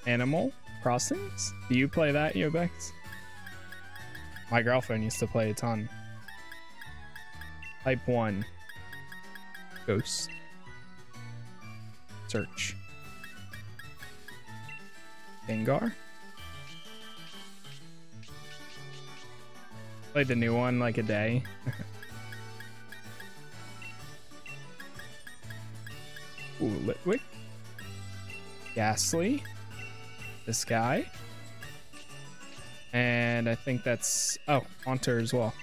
Animal Crossings? Do you play that, Yobex? My girlfriend used to play a ton. Type 1. Ghost. Search. Gengar? Played the new one like a day. Ooh, Litwick. Gastly. This guy. And I think that's... Oh, Haunter as well.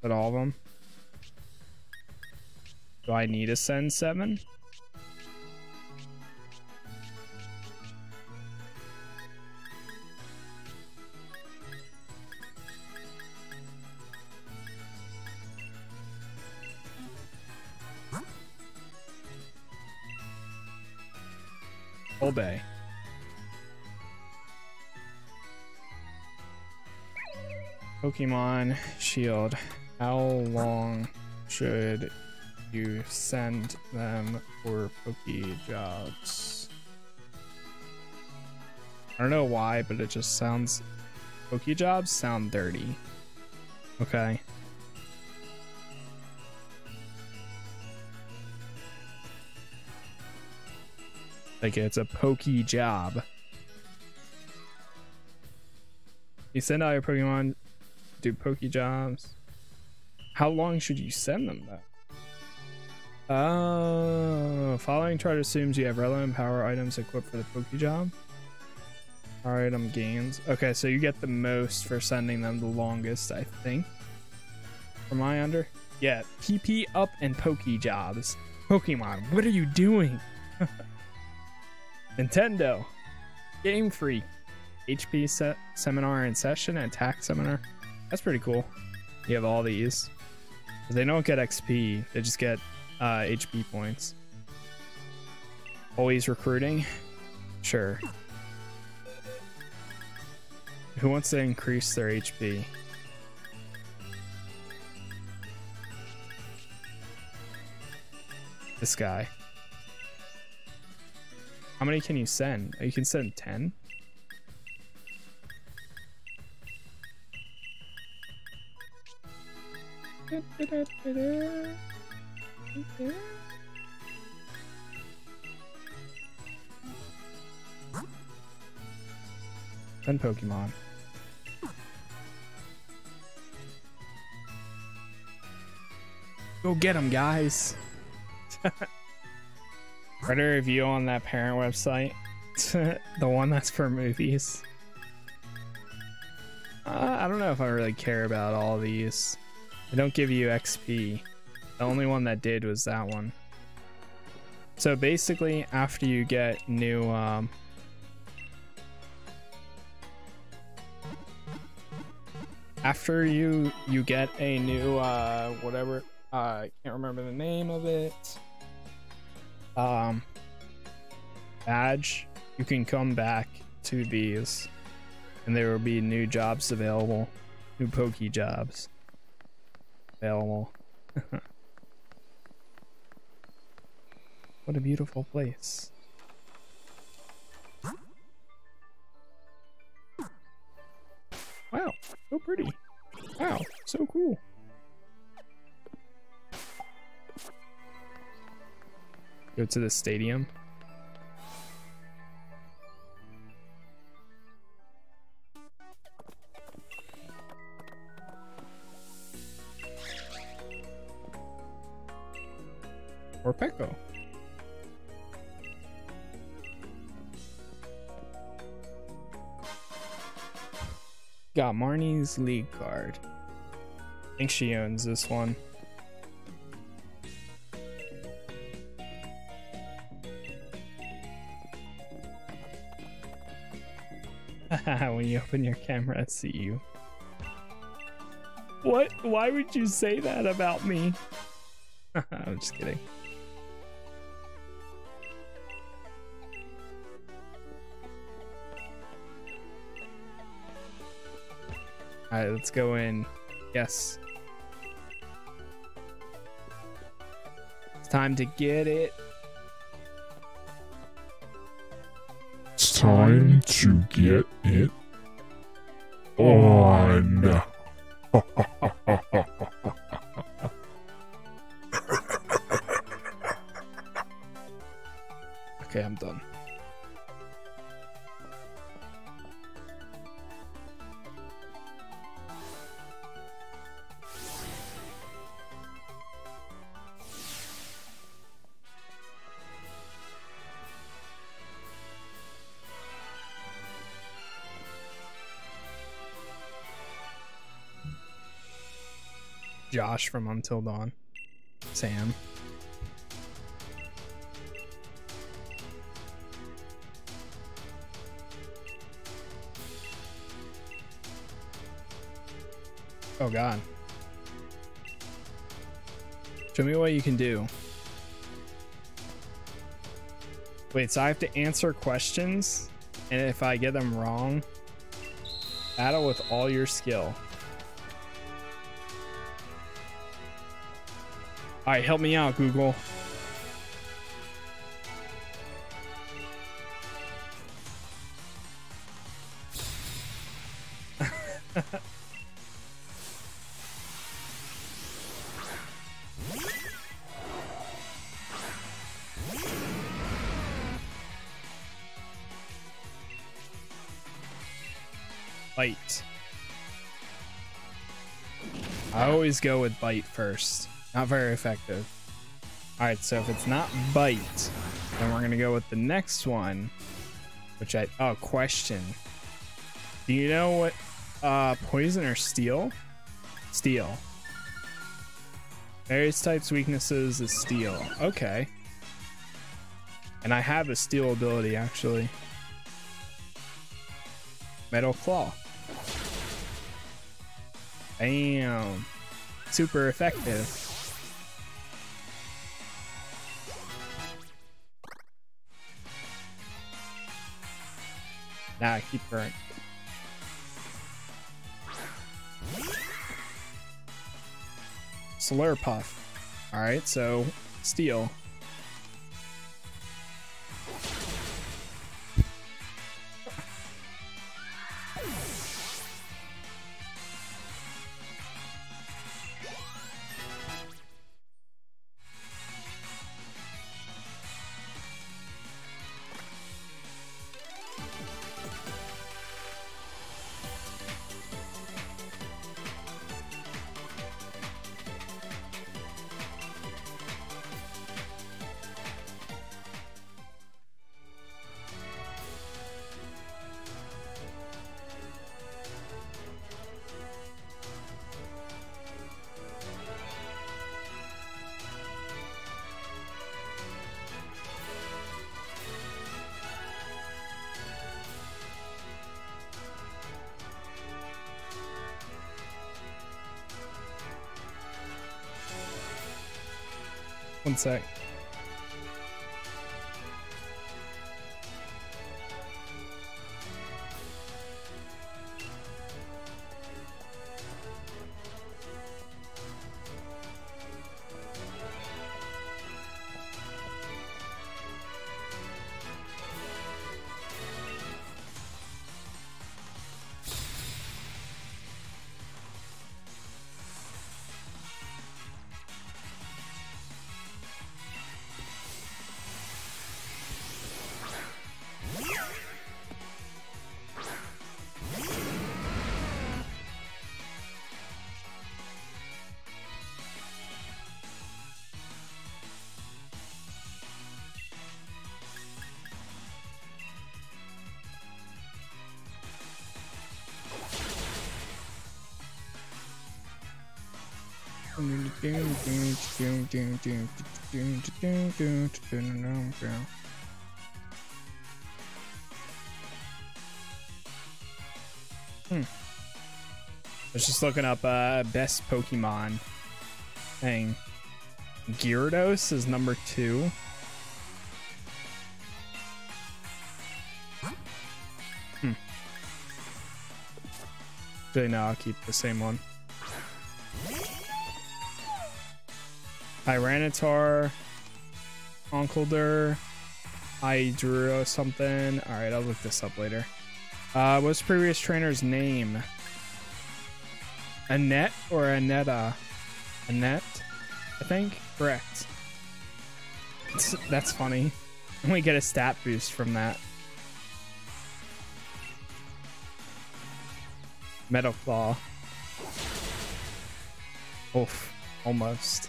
But all of them. Do I need a Send 7? Obey. Pokemon Shield. How long should you send them for Poké jobs? I don't know why, but it just sounds... Poké jobs sound dirty. Okay. Like it's a pokey job. You send out your Pokemon, do pokey jobs. How long should you send them though? Oh, following chart assumes you have relevant power items equipped for the pokey job. Power item gains. Okay, so you get the most for sending them the longest, I think. From my under? Yeah, PP up and pokey jobs. Pokemon, what are you doing? Nintendo, Game Freak, HP seminar in session, and attack seminar. That's pretty cool. You have all these. They don't get XP; they just get uh, HP points. Always recruiting, sure. Who wants to increase their HP? This guy. How many can you send? Oh, you can send 10? Ten Pokemon. Go get them, guys. Write a review on that parent website. the one that's for movies. Uh, I don't know if I really care about all these. They don't give you XP. The only one that did was that one. So basically, after you get new, um, after you you get a new uh, whatever, uh, I can't remember the name of it. Um, badge. You can come back to these, and there will be new jobs available, new Poke jobs available. What a beautiful place. Wow, so pretty. Wow, so cool. Go to the stadium. Or Peko. Got Marnie's league card. I think she owns this one. when you open your camera, I see you. What? Why would you say that about me? I'm just kidding. All right, let's go in. Yes. It's time to get it. Time to get it on. Okay, I'm done. Josh from Until Dawn. Sam. Oh god. Show me what you can do. Wait, so I have to answer questions, and if I get them wrong, battle with all your skill. All right, help me out, Google. Bite. I always go with bite first. Not very effective. Alright, so if it's not bite, then we're gonna go with the next one. Which I oh question. Do you know what uh poison or steel? Steel. Various types weaknesses is steel. Okay. And I have a steel ability actually. Metal claw. Bam. Super effective. Nah, keep current. Slurpuff. Alright, so steel. One sec. Hmm. I was just looking up uh, best Pokemon thing. Gyarados is number two. Hmm. Actually, no, I'll keep the same one. Tyranitar, Conkeldurr, Hydro something. Alright, I'll look this up later. Uh, what's previous trainer's name? Annette or Annetta? Annette, I think. Correct. That's, that's funny. And we get a stat boost from that. Metal Claw. Oof, almost.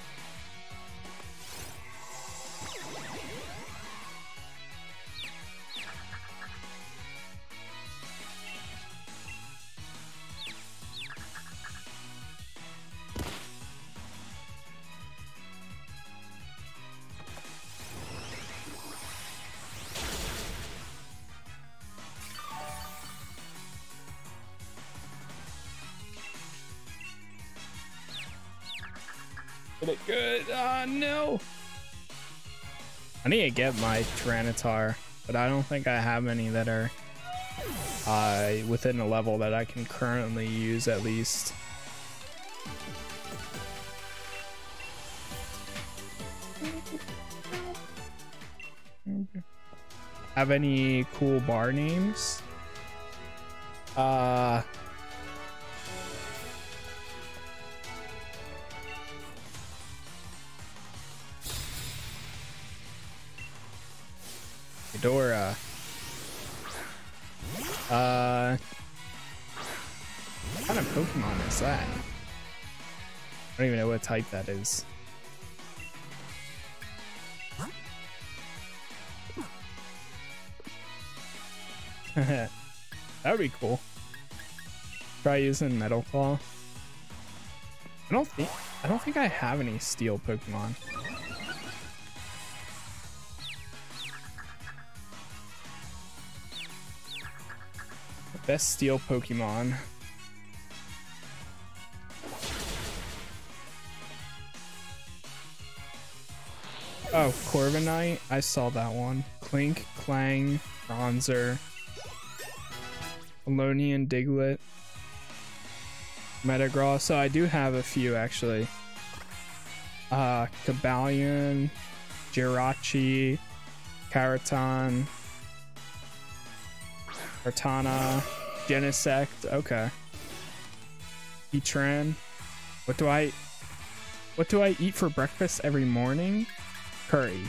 Get my Tyranitar, but I don't think I have any that are uh, within a level that I can currently use at least. Have any cool bar names? Uh, Fedora. Uh, what kind of Pokemon is that? I don't even know what type that is. that would be cool. Try using Metal Claw. I don't think I don't think I have any steel Pokemon. Best steel Pokemon. Oh, Corviknight. I saw that one. Klink, Klang, Bronzor, Alolan Diglett, Metagross. So I do have a few actually. Uh, Cobalion, Jirachi, Karaton, Kartana, Genesect. Okay. Etran. What do I what do I eat for breakfast every morning? Curry.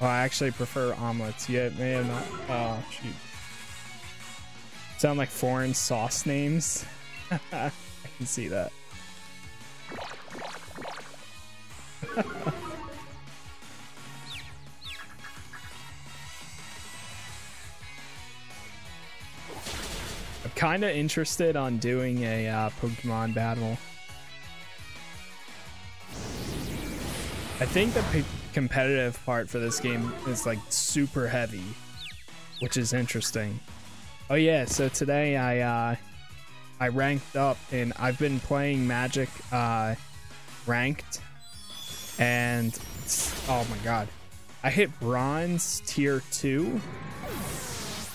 Oh, I actually prefer omelets. Yeah, may have not. Oh, shoot. Sound like foreign sauce names. I can see that. kind of interested on doing a uh, Pokemon battle. I think the competitive part for this game is like super heavy, which is interesting. Oh yeah, so today I uh, I ranked up and I've been playing Magic uh, ranked And oh my god. I hit bronze tier 2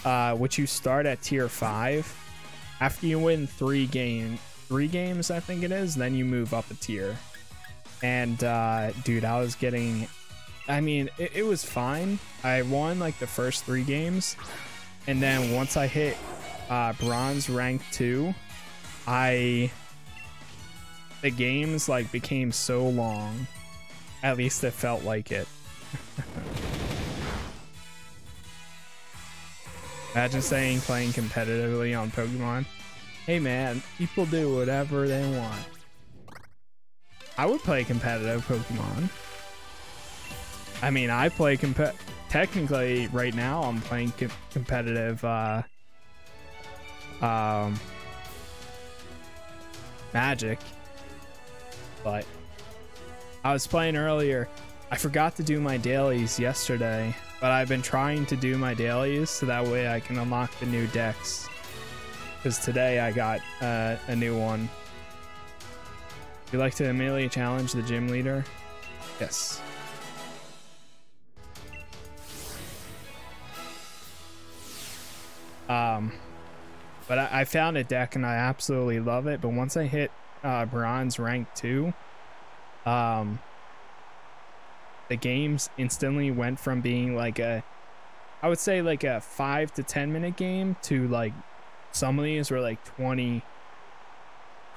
uh, which you start at tier 5. After you win 3 game 3 games, I think it is, then you move up a tier. And uh, dude, I was getting I mean, it, it was fine. I won like the first 3 games. And then once I hit uh, bronze rank 2, I the games like became so long. At least it felt like it. Imagine saying playing competitively on Pokemon. Hey man, people do whatever they want. I would play competitive Pokemon. I mean, I play comp. Technically, right now, I'm playing co- competitive. Uh, um, Magic, but I was playing earlier. I forgot to do my dailies yesterday, but I've been trying to do my dailies so that way I can unlock the new decks. Because today I got uh, a new one. You like to immediately challenge the gym leader? Yes. Um, but I, I found a deck and I absolutely love it. But once I hit uh, bronze rank two, um, the games instantly went from being like a, I would say like a five to 10 minute game to like some of these were like 20,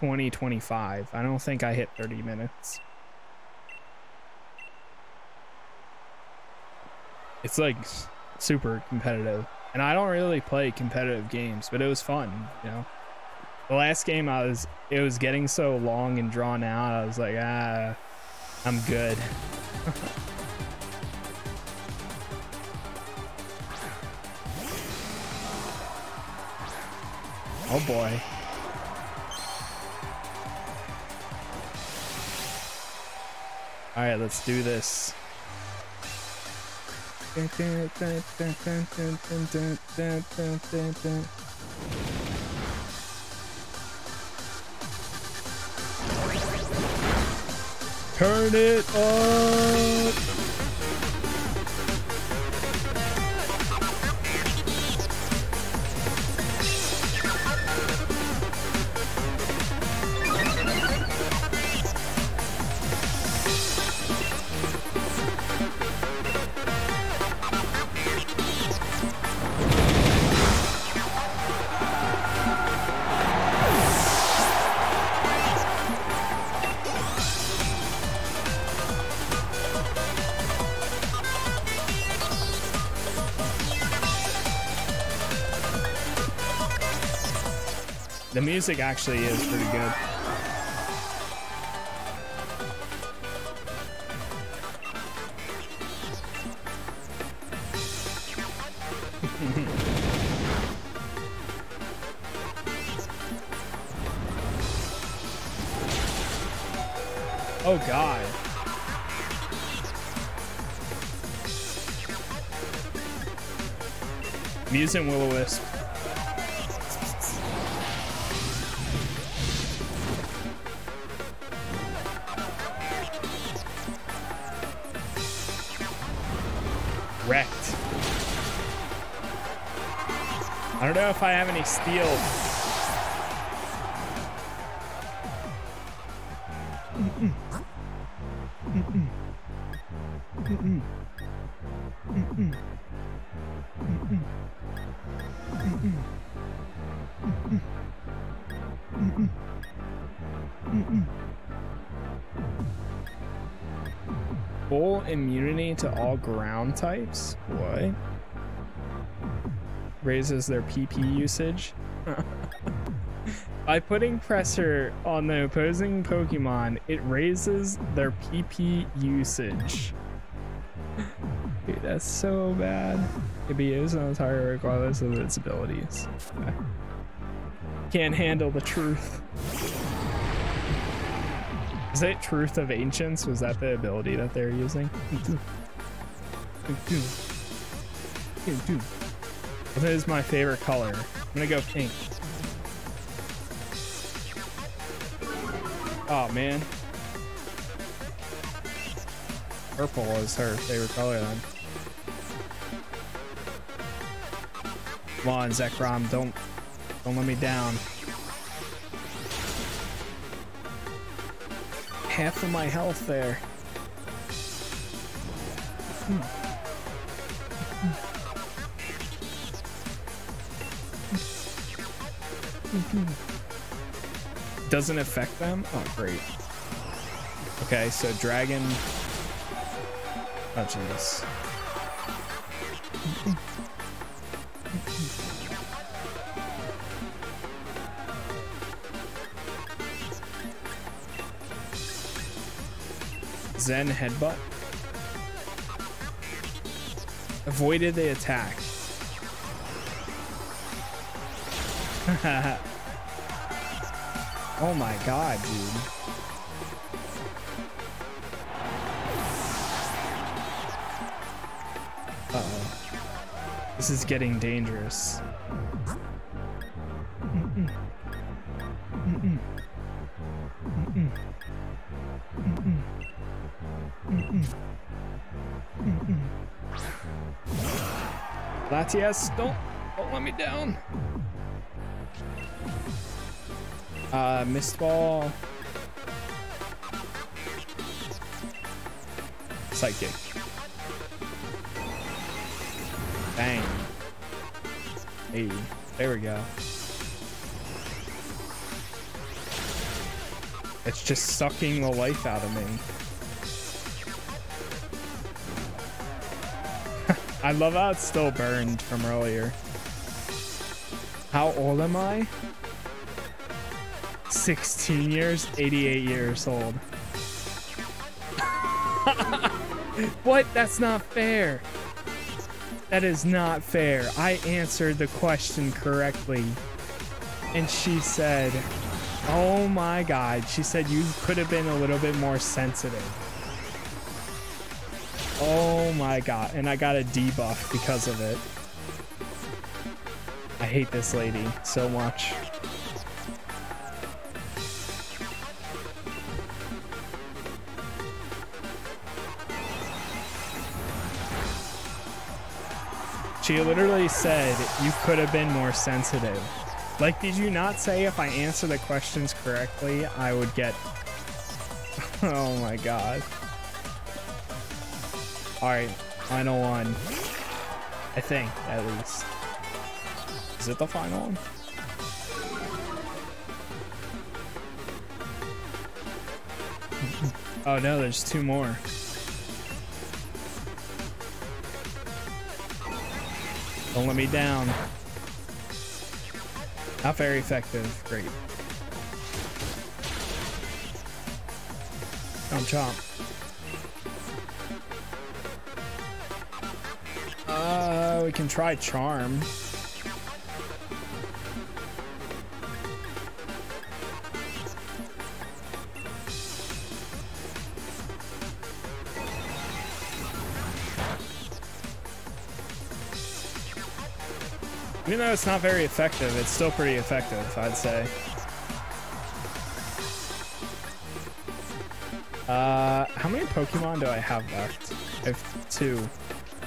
20, 25. I don't think I hit 30 minutes. It's like super competitive. And I don't really play competitive games, but it was fun, you know. The last game I was it was getting so long and drawn out, I was like, ah, I'm good. oh boy. All right, let's do this. Turn it up. The music actually is pretty good. oh god. Mutant Will-O-Wisp. Know if I have any steel. Full immunity to all ground types? What? Raises their PP usage? By putting pressure on the opposing Pokemon, it raises their PP usage. Dude, that's so bad. It be used on entire regardless of its abilities. Okay. Can't handle the truth. Is it Truth of Ancients? Was that the ability that they're using? What is my favorite color? I'm gonna go pink. Oh man. purple is her favorite color then. Come on, Zekrom, don't don't let me down. Half of my health there. Hmm. Doesn't affect them? Oh, great. Okay, so dragon. Oh, jeez. Zen headbutt. Avoided the attack. oh my god, dude. Uh-oh. This is getting dangerous. Latias, don't don't let me down. Uh, mist ball. Psychic. Bang. Hey, there we go. It's just sucking the life out of me. I love how it's still burned from earlier. How old am I? 16 years, 88 years old. what? That's not fair. That is not fair. I answered the question correctly. And she said, oh my God. She said you could have been a little bit more sensitive. Oh my God. And I got a debuff because of it. I hate this lady so much. She literally said you could have been more sensitive. Like, did you not say if I answer the questions correctly, I would get... oh my god. Alright, final one. I think, at least. Is it the final one? oh no, there's two more. Don't let me down. Not very effective. Great. Chomp chomp. Uh, we can try charm. Even though it's not very effective, it's still pretty effective, I'd say. Uh, how many Pokemon do I have left? I have two.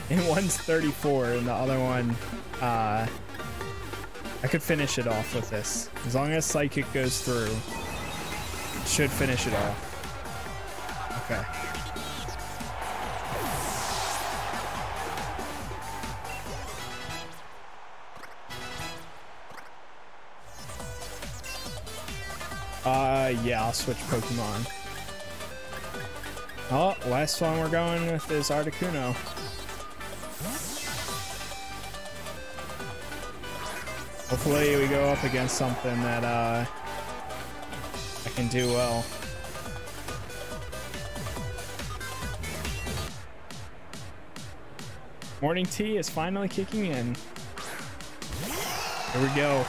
And one's 34, and the other one, uh, I could finish it off with this. As long as Psychic goes through, should finish it off. I'll switch Pokemon. Oh, last one we're going with is Articuno. Hopefully we go up against something that, uh, I can do well. Morning tea is finally kicking in. Here we go.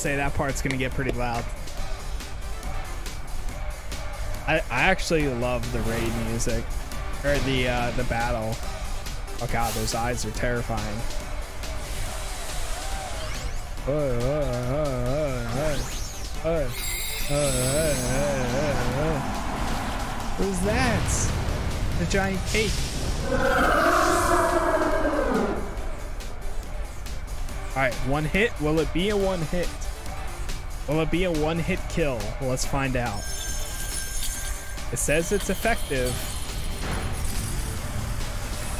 Say that part's gonna get pretty loud. I, I actually love the raid music. Or the uh, the battle. Oh god, those eyes are terrifying. Who's that? The giant cake. Alright, one hit. Will it be a one hit? Will it be a one hit kill? Let's find out. It says it's effective.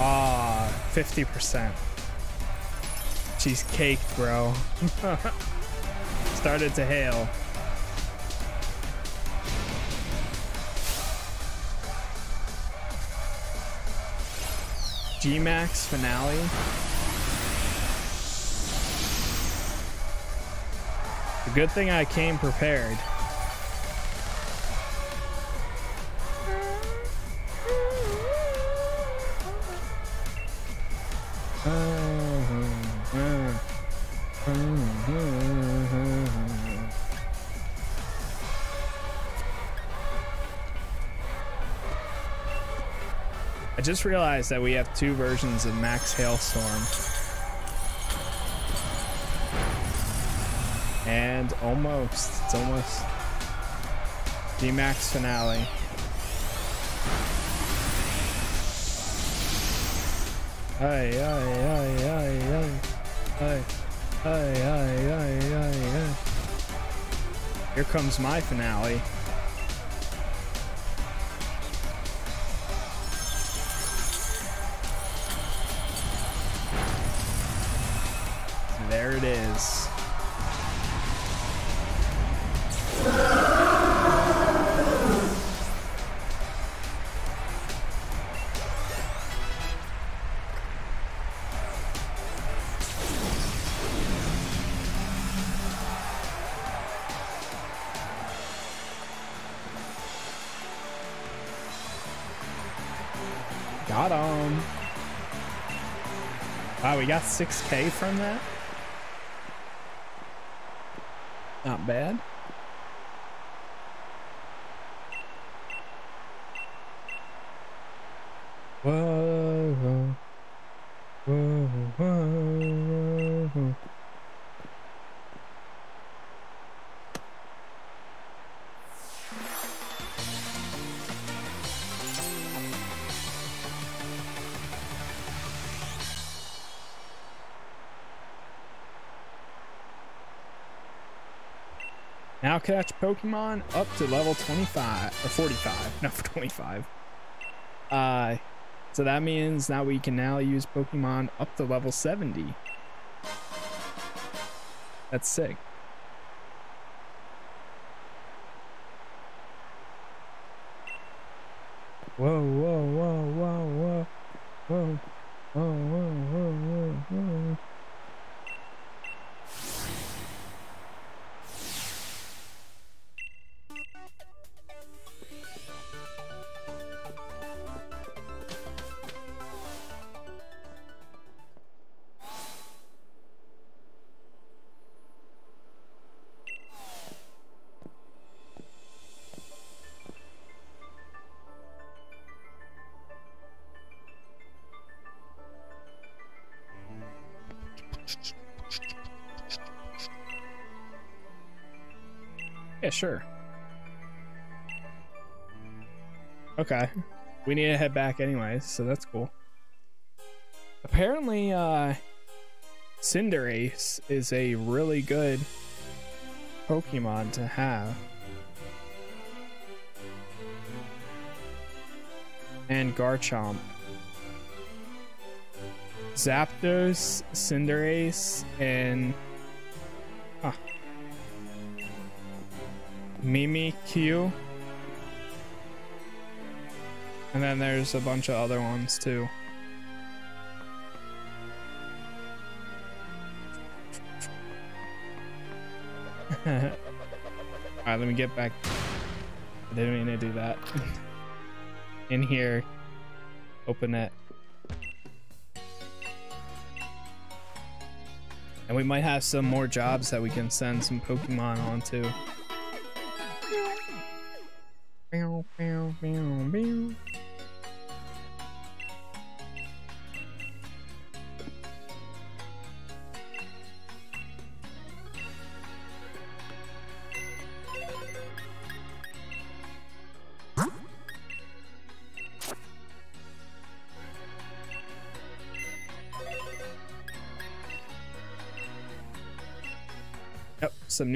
Ah, 50%. She's caked, bro. Started to hail. G-Max finale. Good thing I came prepared. I just realized that we have two versions of Max Hailstorm. Almost, it's almost D-Max finale. Ay, ay, ay, ay, ay, ay, ay, ay, ay, ay, ay. Here comes my finale. 6k from that? Not bad. Catch Pokemon up to level 25 or 45, not 25. Uh, so that means now we can now use Pokemon up to level 70. That's sick. Sure. Okay. We need to head back anyways, so that's cool. Apparently, uh, Cinderace is a really good Pokemon to have. And Garchomp. Zapdos, Cinderace, and Mimikyu. And then there's a bunch of other ones too. Alright, let me get back. I didn't mean to do that. In here, open it. And we might have some more jobs that we can send some Pokemon onto.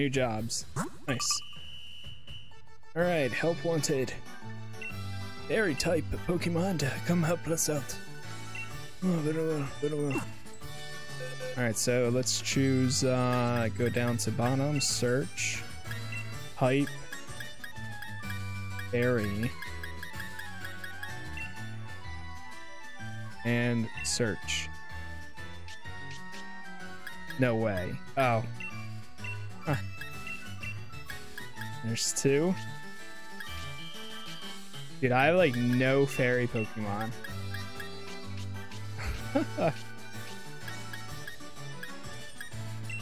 New jobs. Nice. Alright, help wanted. Fairy type Pokemon to come help us out. Oh. Alright, so let's choose, uh, go down to bottom, search, type, fairy, and search. No way. Oh. There's. Dude, I have like no fairy Pokemon.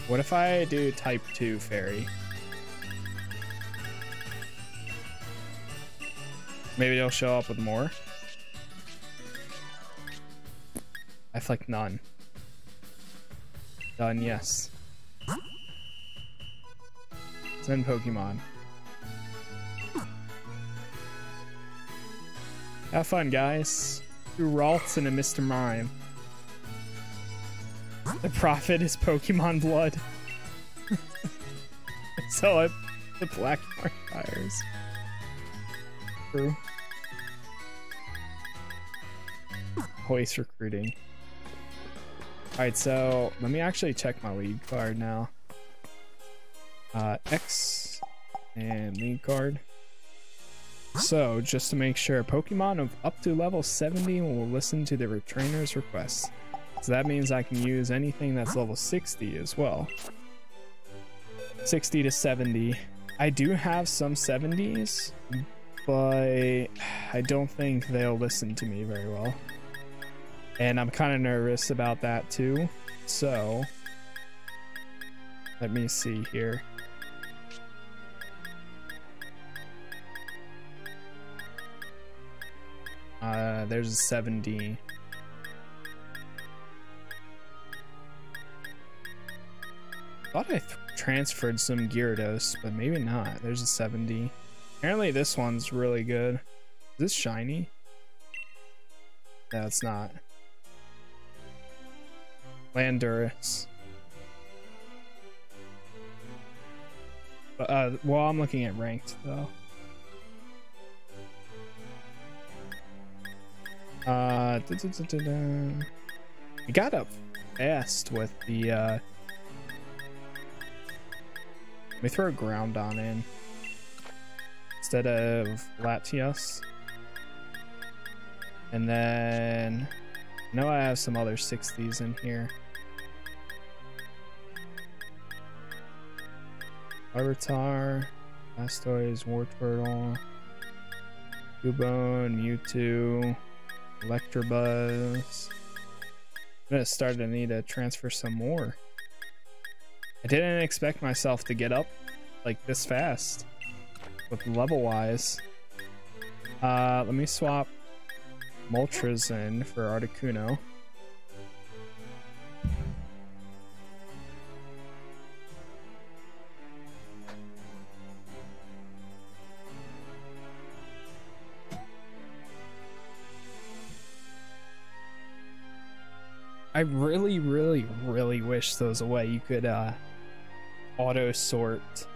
what if I do type 2 fairy? Maybe they'll show up with more. I have like none. Done, yes. Send Pokemon. Have fun, guys. Do Ralts and a Mr. Mime. The profit is Pokemon blood. so I the black mark fires. True. Voice recruiting. Alright, so let me actually check my League Card now. Uh, X and League Card. So, just to make sure, Pokemon of up to level 70 will listen to the trainer's requests. So that means I can use anything that's level 60 as well. 60 to 70. I do have some 70s, but I don't think they'll listen to me very well. And I'm kind of nervous about that too. So, let me see here. Uh, there's a 70. Thought I transferred some Gyarados, but maybe not. There's a 70. Apparently this one's really good. Is this shiny? No, it's not. Landorus. Uh, well, I'm looking at ranked though. Uh, da, da, da, got up fast with the, uh, let me throw Groudon in instead of Latios. And then, I know I have some other 60s in here. Larvitar, Blastoise, Wartortle, Cubone, Mewtwo, Electabuzz. I'm gonna start to need to transfer some more. I didn't expect myself to get up like this fast with level wise. Uh, let me swap Moltres in for Articuno. Really, really, really wish there was a way you could uh, auto sort.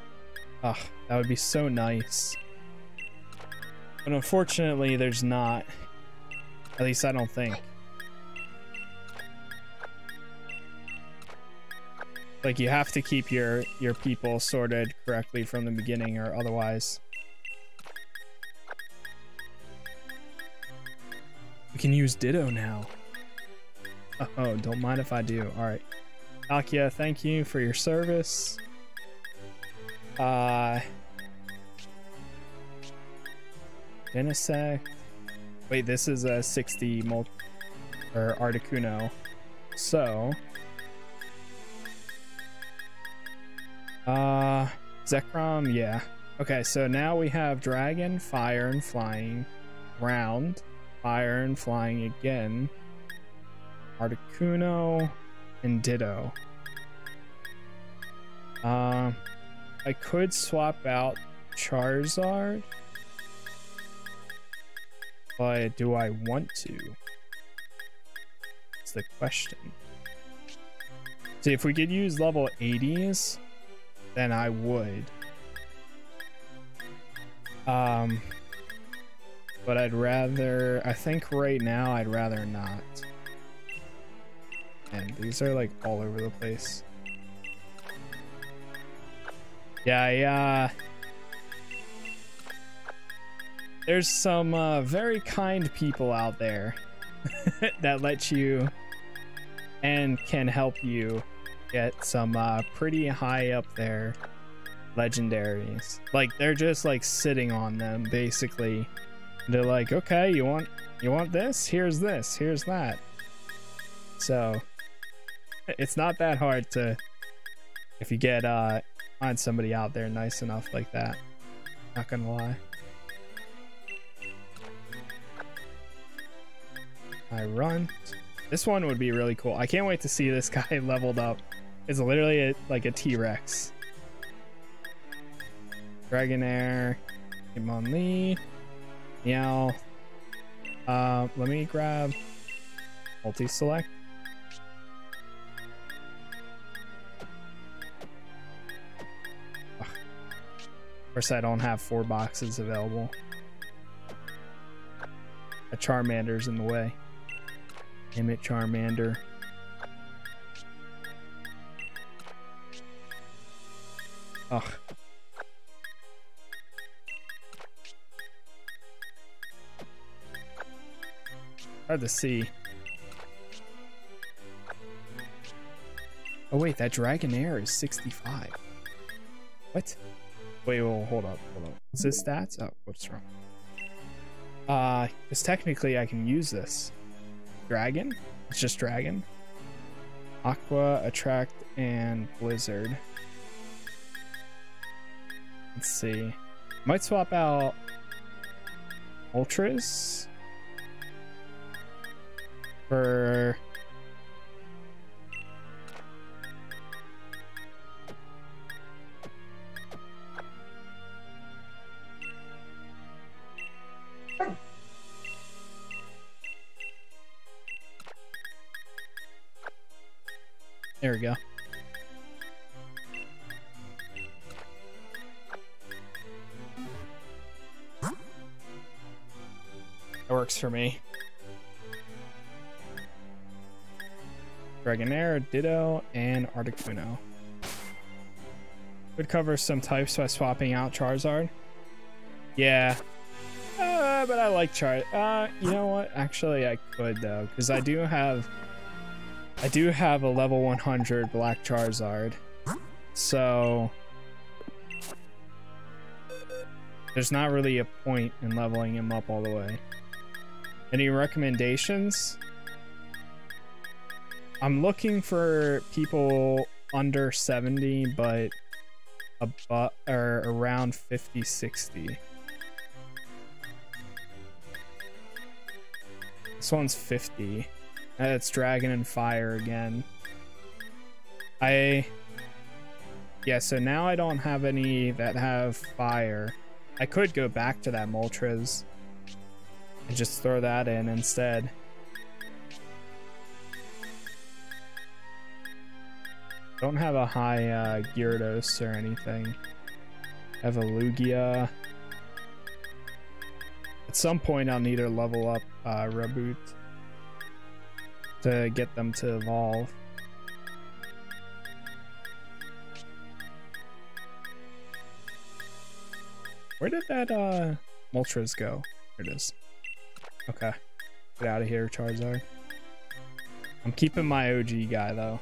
Ugh, that would be so nice. But unfortunately, there's not. At least I don't think. Like you have to keep your your people sorted correctly from the beginning, or otherwise. We can use Ditto now. Oh, don't mind if I do. All right. Akia, thank you for your service. Uh, Genesect. Wait, this is a 60 mul or Articuno. So, Uh, Zekrom, yeah. Okay, so now we have Dragon, Fire, and Flying. Ground, Fire, and Flying again. Articuno, and Ditto. Um, I could swap out Charizard. But do I want to? That's the question. See, if we could use level 80s, then I would. Um, but I'd rather, I think right now I'd rather not. And these are like all over the place. Yeah, uh, there's some uh, very kind people out there that let you and can help you get some uh, pretty high up there legendaries. Like they're just like sitting on them basically. They're like, okay, you want you want this? Here's this. Here's that. So it's not that hard to if you get uh find somebody out there nice enough like that. Not gonna lie. I run. This one would be really cool. I can't wait to see this guy leveled up. It's literally a, like a T-Rex. Dragonair, Hitmonlee, Meowth. Uh, let me grab multi-select. Course, I don't have four boxes available. A Charmander's in the way. Damn it, Charmander. Ugh. Hard to see. Oh wait, that Dragonair is 65. What? Wait, hold up, hold up. Is this stats? Oh, what's wrong? Uh, because technically I can use this. Dragon? It's just Dragon. Aqua, Attract, and Blizzard. Let's see. Might swap out Moltres for There we go. That works for me. Dragonair, Ditto, and Articuno. Could cover some types by swapping out Charizard. Yeah. Uh, but I like Char. Uh, you know what? Actually, I could though, because I do have, I do have a level 100 Black Charizard. So there's not really a point in leveling him up all the way. Any recommendations? I'm looking for people under 70, but about or around 50, 60. This one's 50. That's Dragon and Fire again. I yeah, so now I don't have any that have fire. I could go back to that Moltres and just throw that in instead. Don't have a high uh, Gyarados or anything. I have a Lugia. At some point, I'll need to level up uh, Reboot to get them to evolve. Where did that uh, Moltres go? There it is. Okay. Get out of here, Charizard. I'm keeping my OG guy, though.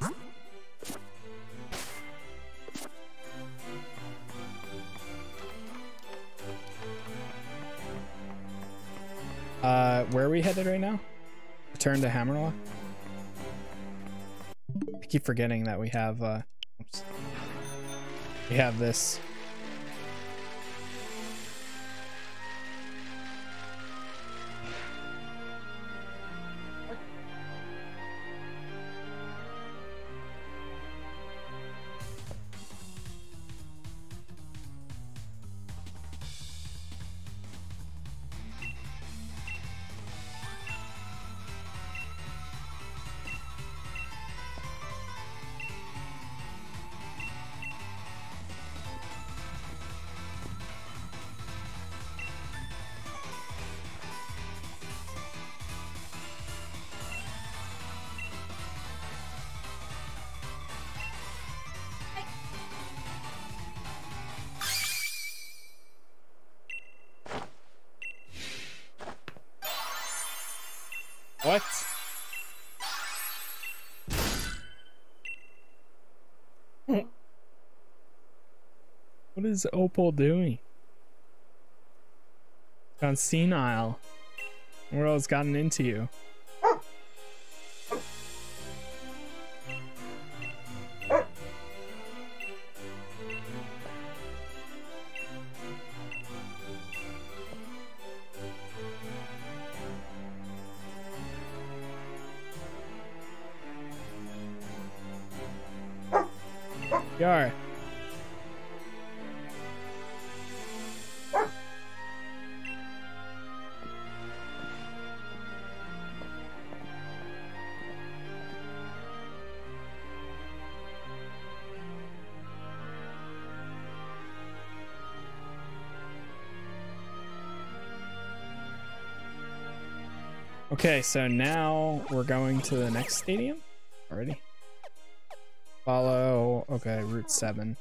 Uh, where are we headed right now? Return to Hammerlocke? Keep forgetting that we have, uh, oops. We have this. Is Opal doing? Gone senile. What else gotten into you? Okay, so now we're going to the next stadium already. Follow, okay, Route 7.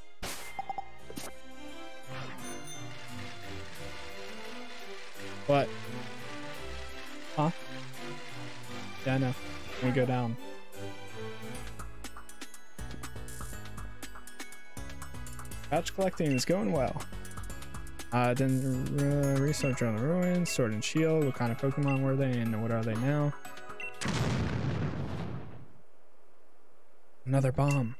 What? Huh? Yeah, I know. We go down. Pouch collecting is going well. Uh, then uh, research on the ruins, sword and shield. What kind of Pokemon were they, and what are they now? Another bomb.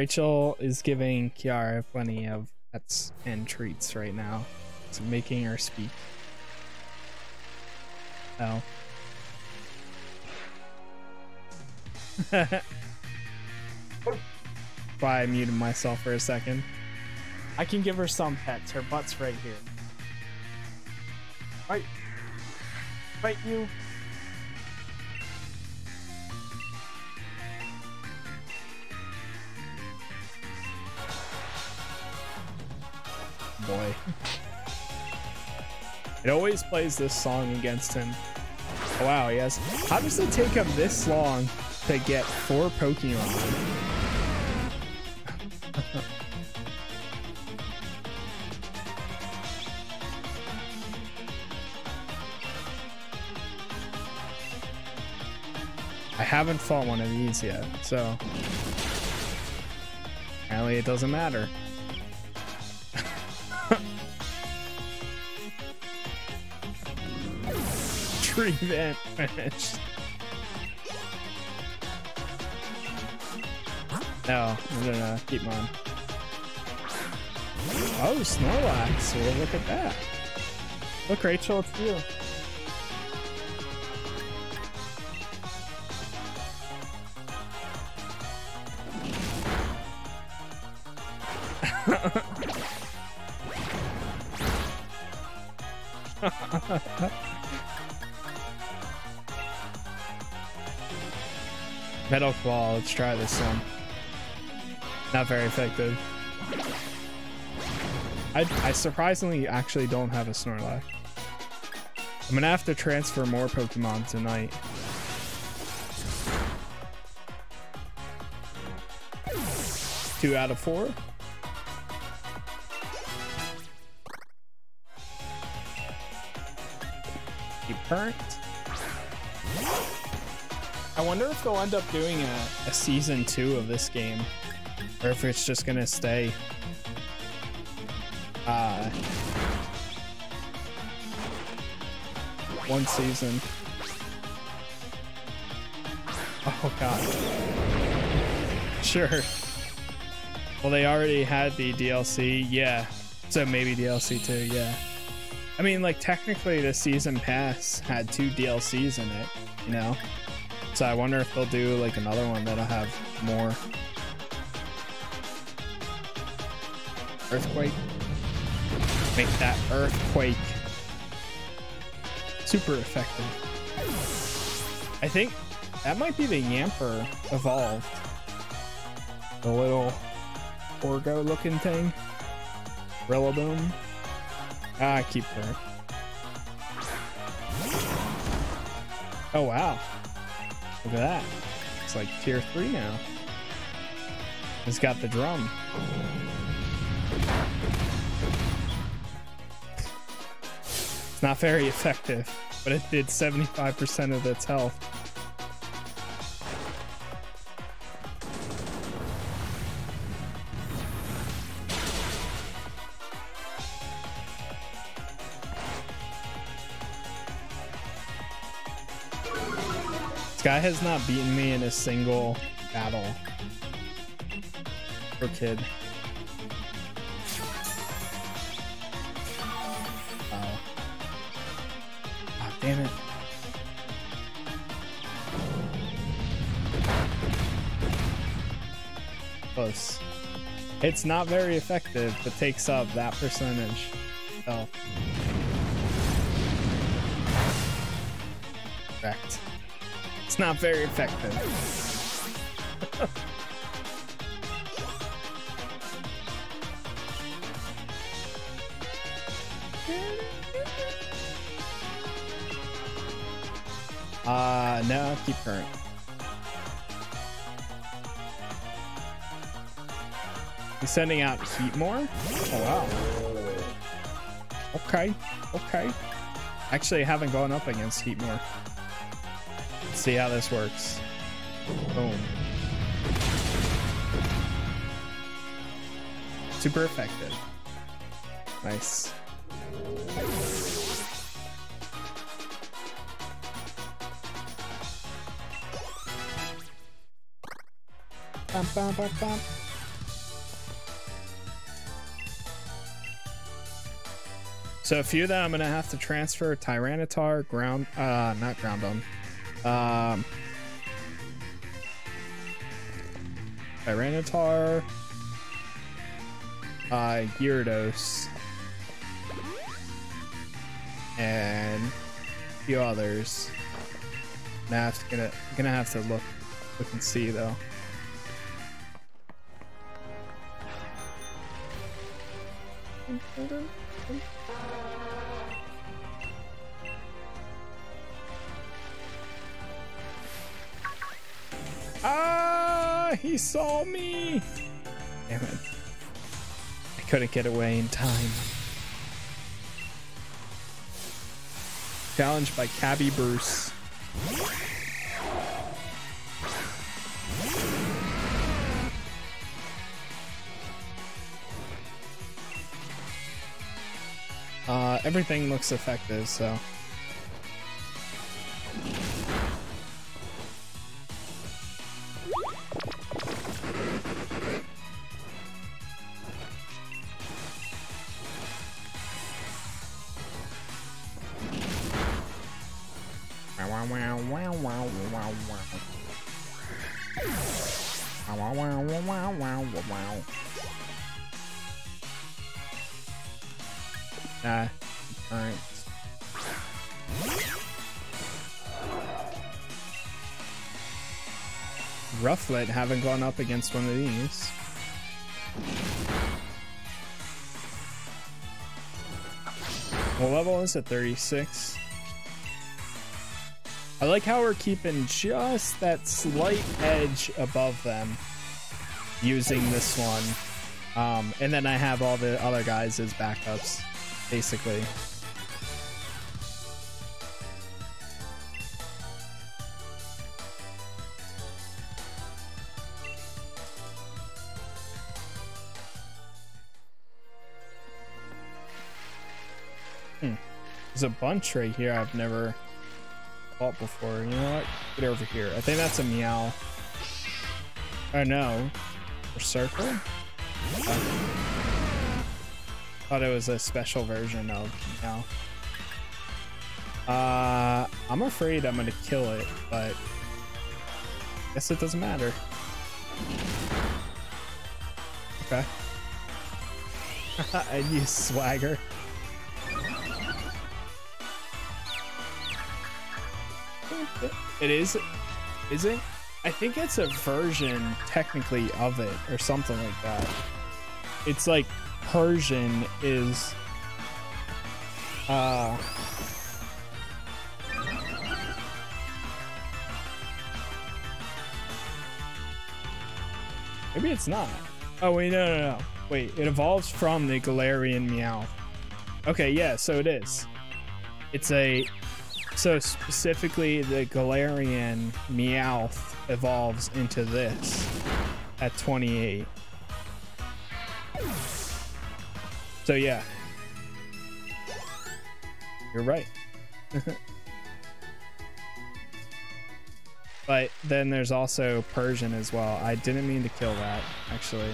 Rachel is giving Kiara plenty of pets and treats right now. It's making her speak. Oh. Why I muted myself for a second. I can give her some pets. Her butt's right here. Right. Right, you. It always plays this song against him. Wow, yes. How does it take him this long to get four Pokemon? I haven't fought one of these yet, so apparently it doesn't matter. Event finished. No, I'm gonna keep mine. Oh, Snorlax. Well, look at that. Look, Rachel, it's you. Metal Claw, let's try this one. Not very effective. I, I surprisingly actually don't have a Snorlax. I'm gonna have to transfer more Pokemon tonight. Two out of four. Keep current. I wonder if they'll end up doing a, a season two of this game, or if it's just gonna stay. Uh, one season. Oh god. Sure. Well, they already had the DLC, yeah. So maybe DLC too, yeah. I mean, like technically, the season pass had two DLCs in it, you know. So I wonder if they'll do like another one that'll have more. Earthquake. Make that earthquake super effective. I think that might be the Yamper evolved. The little Orgo looking thing. Rillaboom. Ah, keep her. Oh wow. Look at that. It's like tier three now. It's got the drum. It's not very effective, but it did 75% of its health. Has not beaten me in a single battle. Poor kid. Oh, damn it. Close. It's not very effective, but takes up that percentage. Oh. Correct. Not very effective. uh, no, keep current. He's sending out Heatmor? Oh, wow. Okay, okay. Actually, I haven't gone up against Heatmor. Let's see how this works. Boom. Super effective. Nice. Bum, bum, bum. So a few that I'm gonna have to transfer Tyranitar, ground uh not ground um Tyranitar, uh Gyarados, and a few others. Now I'm gonna gonna have to look look and see though. He saw me. Damn it. I couldn't get away in time. Challenged by Cabbie Bruce. Uh, everything looks effective, so. Alright. Rufflet haven't gone up against one of these. What level is it? 36. I like how we're keeping just that slight edge above them using this one. Um, and then I have all the other guys as backups, basically. Hmm. There's a bunch right here I've never before. You know what? Get over here. I think that's a Meowth. Oh no. Or circle? Thought it was a special version of Meowth. Uh, I'm afraid I'm gonna kill it, but I guess it doesn't matter. Okay. I use swagger. It is, is it? I think it's a version technically of it or something like that. It's like Persian is uh Maybe it's not. Oh wait, no, no, no. Wait, it evolves from the Galarian Meowth. Okay, yeah, so it is. It's a so specifically, the Galarian Meowth evolves into this at 28. So yeah, you're right. but then there's also Persian as well. I didn't mean to kill that, actually.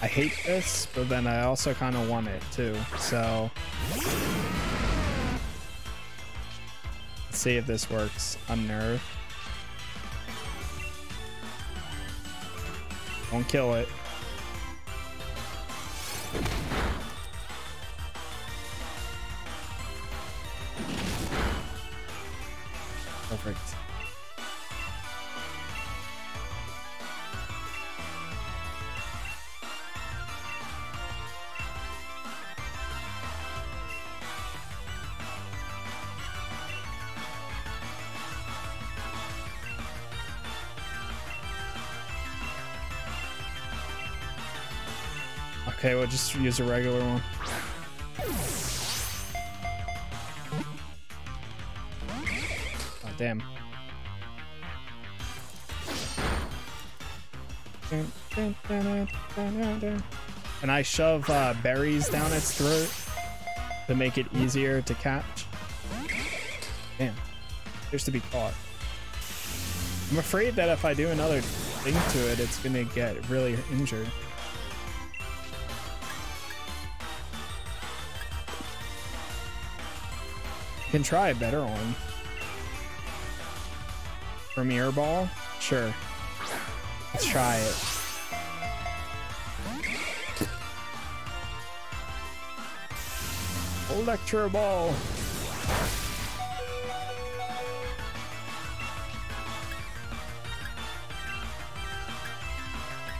I hate this, but then I also kind of want it too, so... Let's see if this works. Unnerve. Don't kill it. Perfect. Okay, we'll just use a regular one. Oh, damn. And I shove uh, berries down its throat to make it easier to catch. Damn. Appears to be caught. I'm afraid that if I do another thing to it, it's gonna get really injured. Can try a better one. Premier Ball? Sure. Let's try it. Electro Ball.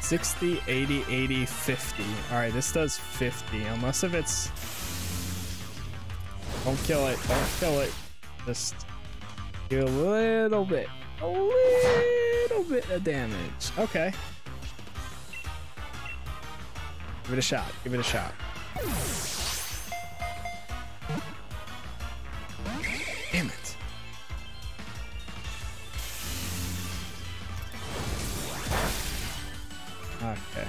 Sixty, eighty, eighty, fifty. All right, this does 50, unless if it's don't kill it. Don't kill it. Just do a little bit. A little bit of damage. Okay. Give it a shot. Give it a shot. Damn it. Okay.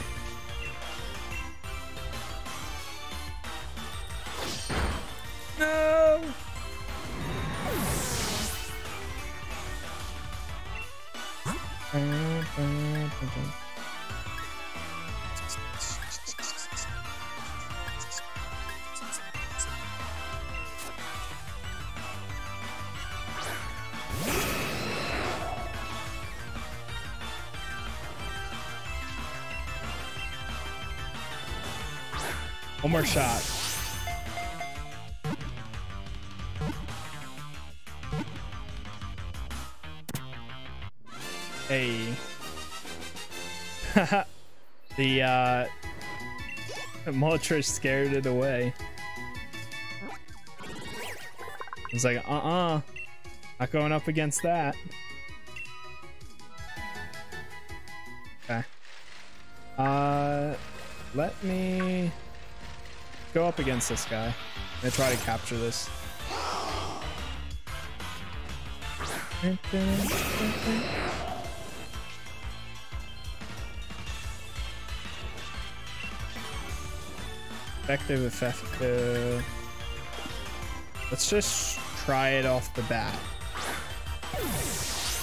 One more shot. Hey. the uh Moltres scared it away. It's like, uh-uh. Not going up against that. Okay. Uh let me go up against this guy. I'm try to capture this. Effective, effective. Let's just try it off the bat.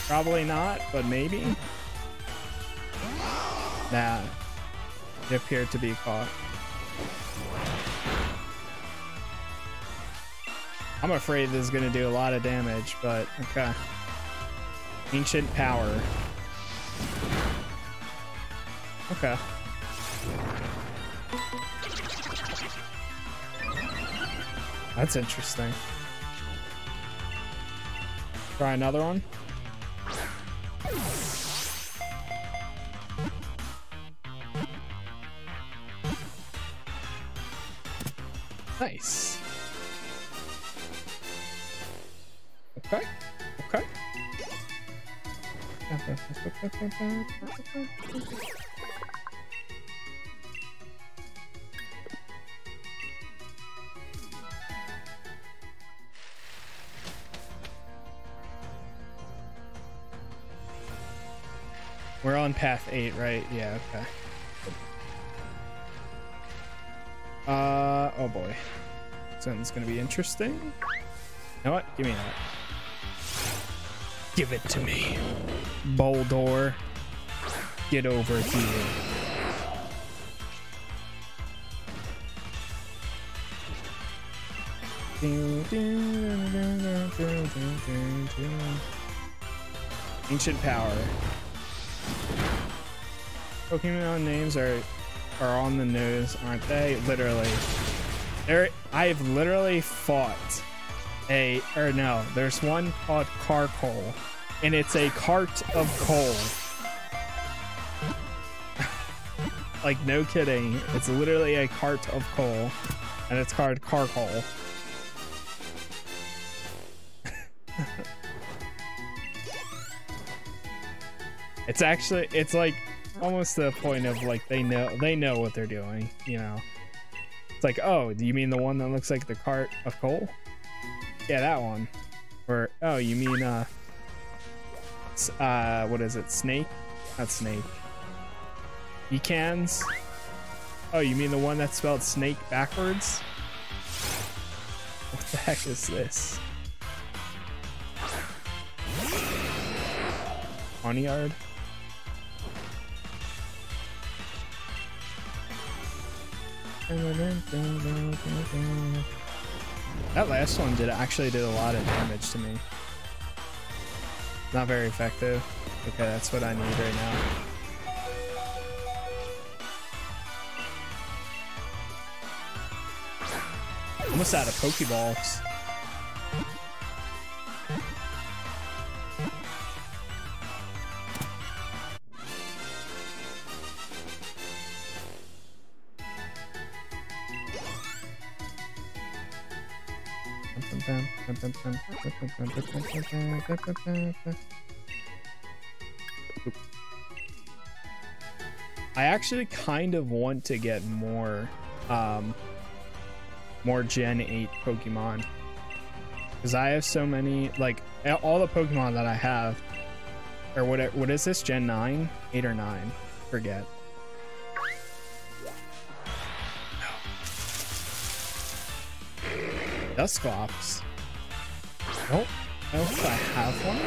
Probably not, but maybe. Nah. It appeared to be caught. I'm afraid this is going to do a lot of damage, but okay. Ancient power. Okay. That's interesting. Try another one. Eight, right? Yeah, okay. Uh, oh boy. Something's gonna be interesting. You know what? Give me that. Give it to me. Boldore. Get over here. Ancient power. Pokemon names are are on the news, aren't they? Literally. There I've literally fought a or no, there's one called Carkol, and it's a cart of coal. like no kidding. It's literally a cart of coal. And it's called Carkol. it's actually it's like almost the point of like they know they know what they're doing, you know. It's like, oh, do you mean the one that looks like the cart of coal? Yeah, that one. Or oh, you mean uh, uh, what is it? Snake? Not snake. Ekans. Oh, you mean the one that spelled snake backwards? What the heck is this? Onyard? That last one did actually did a lot of damage to me. Not very effective. Okay, that's what I need right now. Almost out of Pokeballs. I actually kind of want to get more um more Gen 8 Pokemon. Because I have so many like all the Pokemon that I have or what what is this Gen 9? 8 or 9? Forget. Dusclops. I don't know if I have one.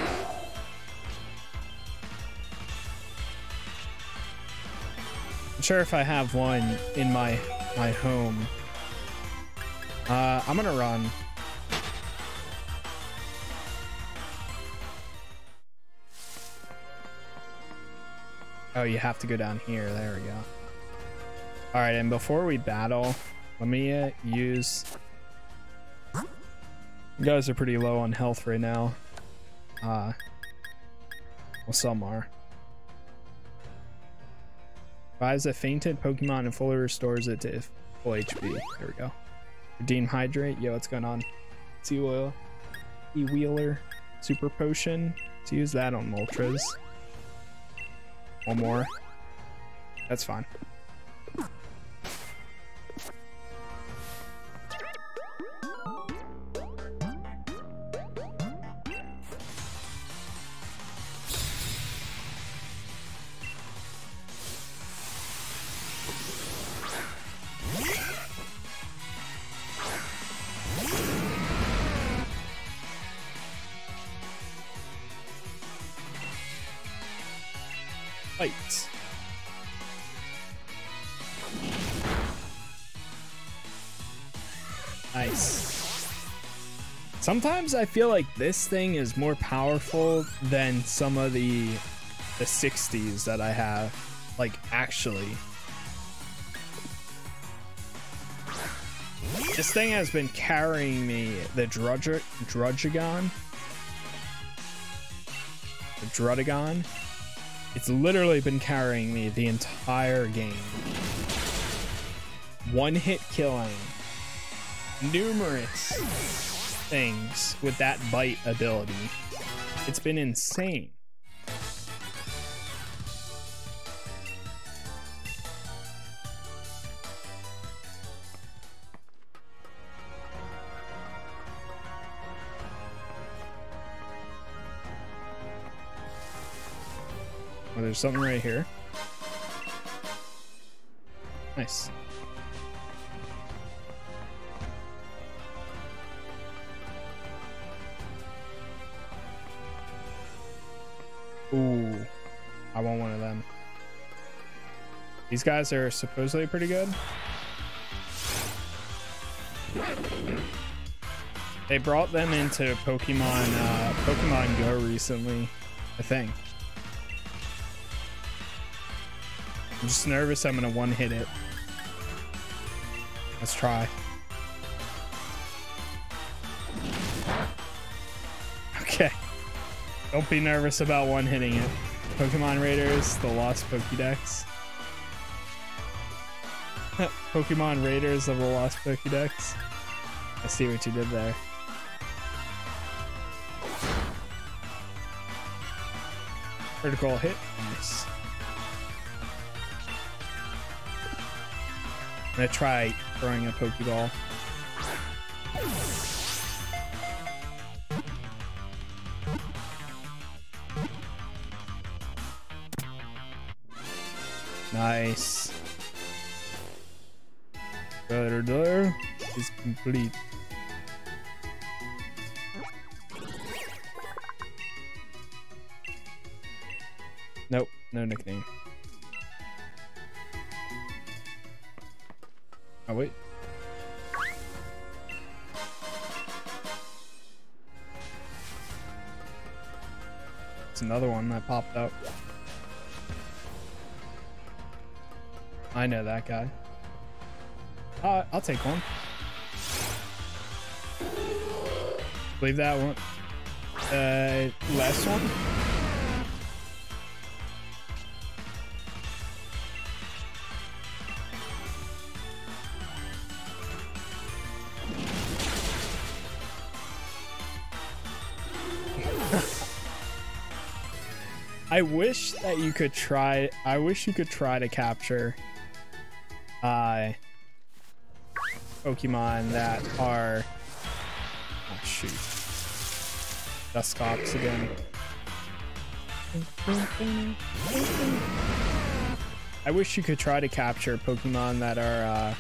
I'm sure if I have one in my my home. Uh, I'm gonna run. Oh, you have to go down here. There we go. All right, and before we battle, Let me uh, use. You guys are pretty low on health right now. Uh, well, some are. Buys a fainted Pokemon and fully restores it to full HP. There we go. Redeem Hydrate. Yo, what's going on? Sea Oil. E Wheeler. Super Potion. Let's use that on Moltres. One more. That's fine. Sometimes I feel like this thing is more powerful than some of the the 60s that I have. Like actually. This thing has been carrying me the Drudger Druddigon. The Druddigon. It's literally been carrying me the entire game. One hit killing numerous things with that bite ability. It's been insane. Oh, there's something right here. Nice. Ooh, I want one of them. These guys are supposedly pretty good. They brought them into Pokemon uh, Pokemon Go recently, I think. I'm just nervous I'm gonna one hit it. Let's try. Don't be nervous about one hitting it. Pokemon Raiders, the Lost Pokédex. Pokemon Raiders of the Lost Pokédex. I see what you did there. Critical hit. Nice. I'm gonna try throwing a Pokeball. Nice. Brother door is complete. Nope, no nickname. Oh wait. It's another one that popped up. I know that guy. Uh, I'll take one. Leave that one. Uh, last one. I wish that you could try. I wish you could try to capture uh, Pokemon that are. Oh, shoot. Dusclops again. I wish you could try to capture Pokemon that are.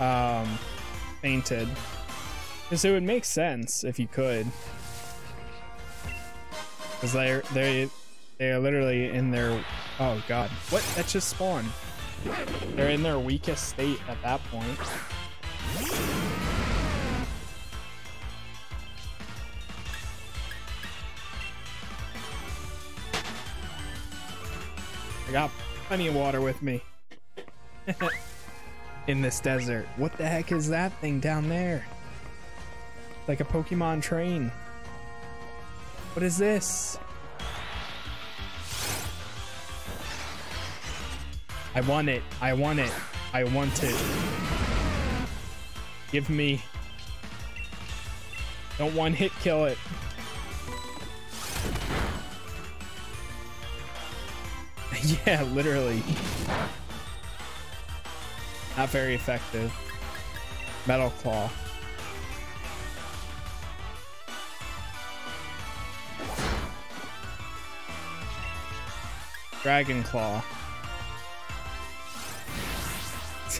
Uh, um, fainted. Because it would make sense if you could. Because they're, they they are literally in their... Oh, God. What? That just spawned. They're in their weakest state at that point. I got plenty of water with me. In this desert. What the heck is that thing down there? Like a Pokemon train. What is this? I want it. I want it. I want it. Give me. Don't one hit kill it. yeah, literally. Not very effective. Metal Claw. Dragon Claw.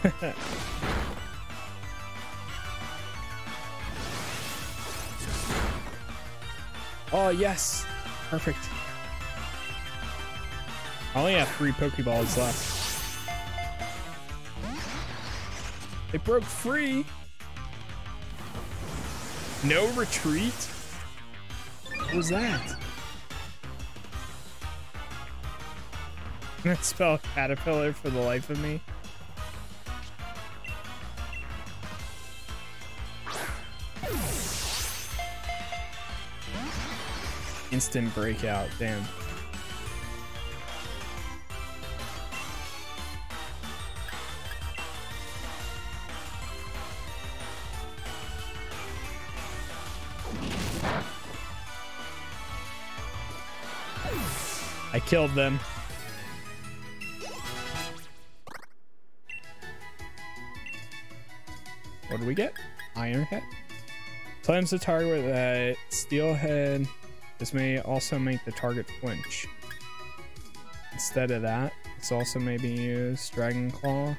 oh, yes. Perfect. I only have three Pokeballs left. It broke free. No retreat? What was that? That spell caterpillar for the life of me. Instant breakout, damn. I killed them. What do we get? Iron Head. Times the target with a steelhead. This may also make the target flinch. Instead of that, it's also may be used Dragon Claw.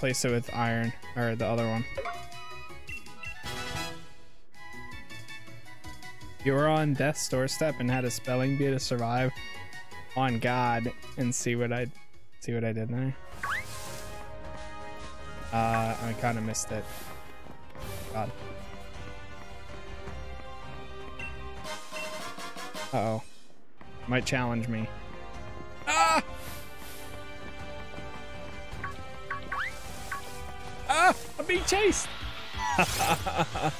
Replace it with iron, or the other one. You were on death's doorstep and had a spelling bee to survive on God and see what I see what I did there. Uh, I kind of missed it. God. Uh oh. Might challenge me. Being chased!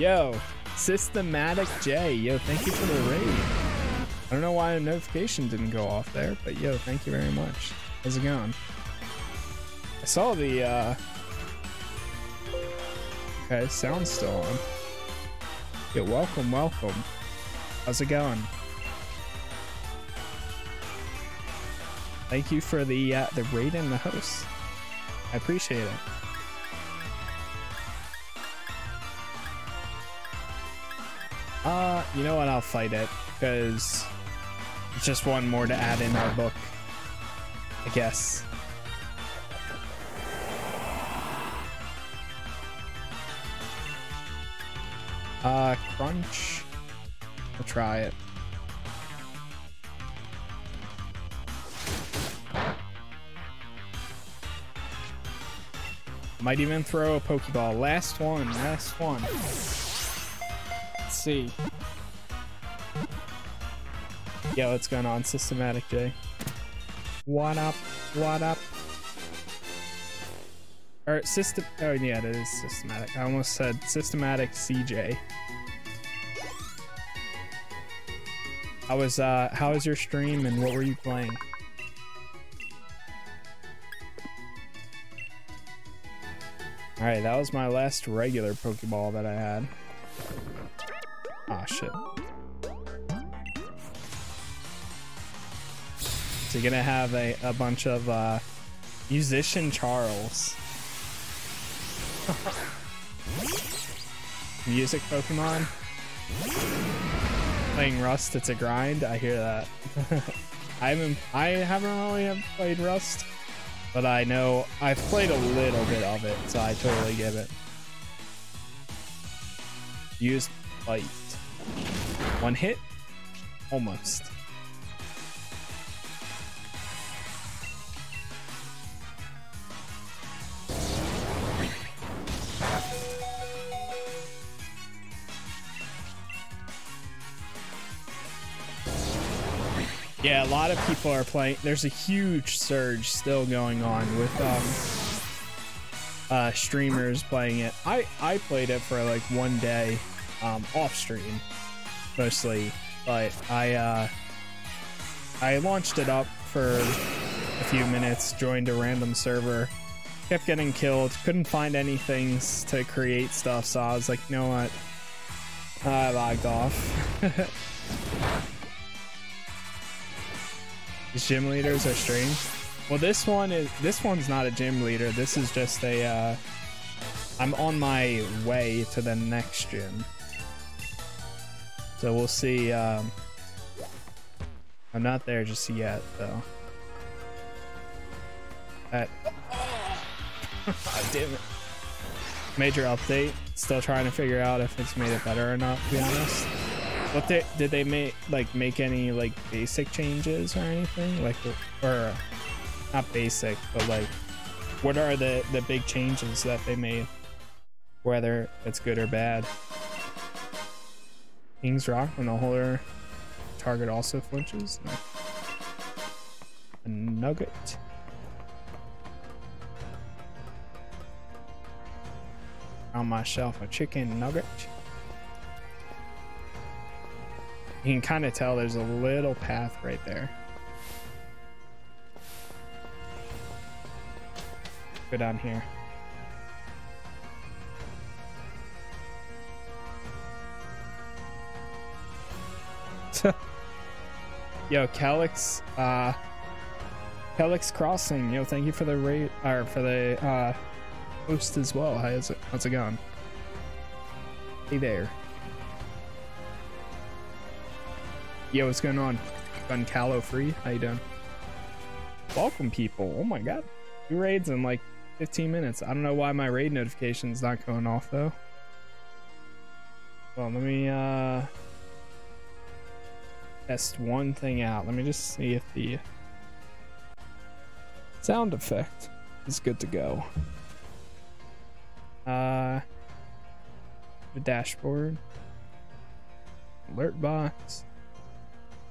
Yo, Systematic J. Yo, thank you for the raid. I don't know why a notification didn't go off there, but yo, thank you very much. How's it going? I saw the, uh... Okay, sound's still on. Yo, welcome, welcome. How's it going? Thank you for the, uh, the raid and the host. I appreciate it. Uh, you know what? I'll fight it because it's just one more to add in our book. I guess. Uh, crunch. We'll try it. Might even throw a Pokeball. Last one, last one. Let's see. Yeah, what's going on? Systematic J. What up? What up? Or system. Oh, yeah, it is systematic. I almost said systematic CJ. How was uh how was your stream and what were you playing? Alright, that was my last regular Pokeball that I had. Ah, shit. So you're gonna have a, a bunch of uh, musician Charles. Music Pokemon. Playing Rust, it's a grind. I hear that. I haven't I haven't really played Rust, but I know I've played a little bit of it, so I totally give it. Use light. One hit? Almost. Yeah, a lot of people are playing. There's a huge surge still going on with um, uh, streamers playing it. I I played it for like one day um, off stream mostly, but I uh, I launched it up for a few minutes, joined a random server, kept getting killed, couldn't find anything to create stuff, so I was like, you know what? I logged off. gym leaders are strange. Well, this one is this one's not a gym leader. This is just a. Uh, I'm on my way to the next gym, so we'll see. Um, I'm not there just yet, though. That. oh, damn it. Major update. Still trying to figure out if it's made it better or not. To be honest. What they, did they make like make any like basic changes or anything? Like or not basic but like what are the the big changes that they made? Whether it's good or bad. King's Rock when the holder target also flinches. No. a nugget. On myself a chicken nugget You can kind of tell there's a little path right there. Go down here. yo, Calix, uh, Calyx Crossing, yo, thank you for the rate, or for the, uh, host as well. How's it, how's it going? Hey there. Yo, what's going on? Gun Callow free. How you doing? Welcome, people. Oh my god. Two raids in like 15 minutes. I don't know why my raid notification's not going off though. Well, let me uh test one thing out. Let me just see if the sound effect is good to go. Uh the dashboard. Alert box.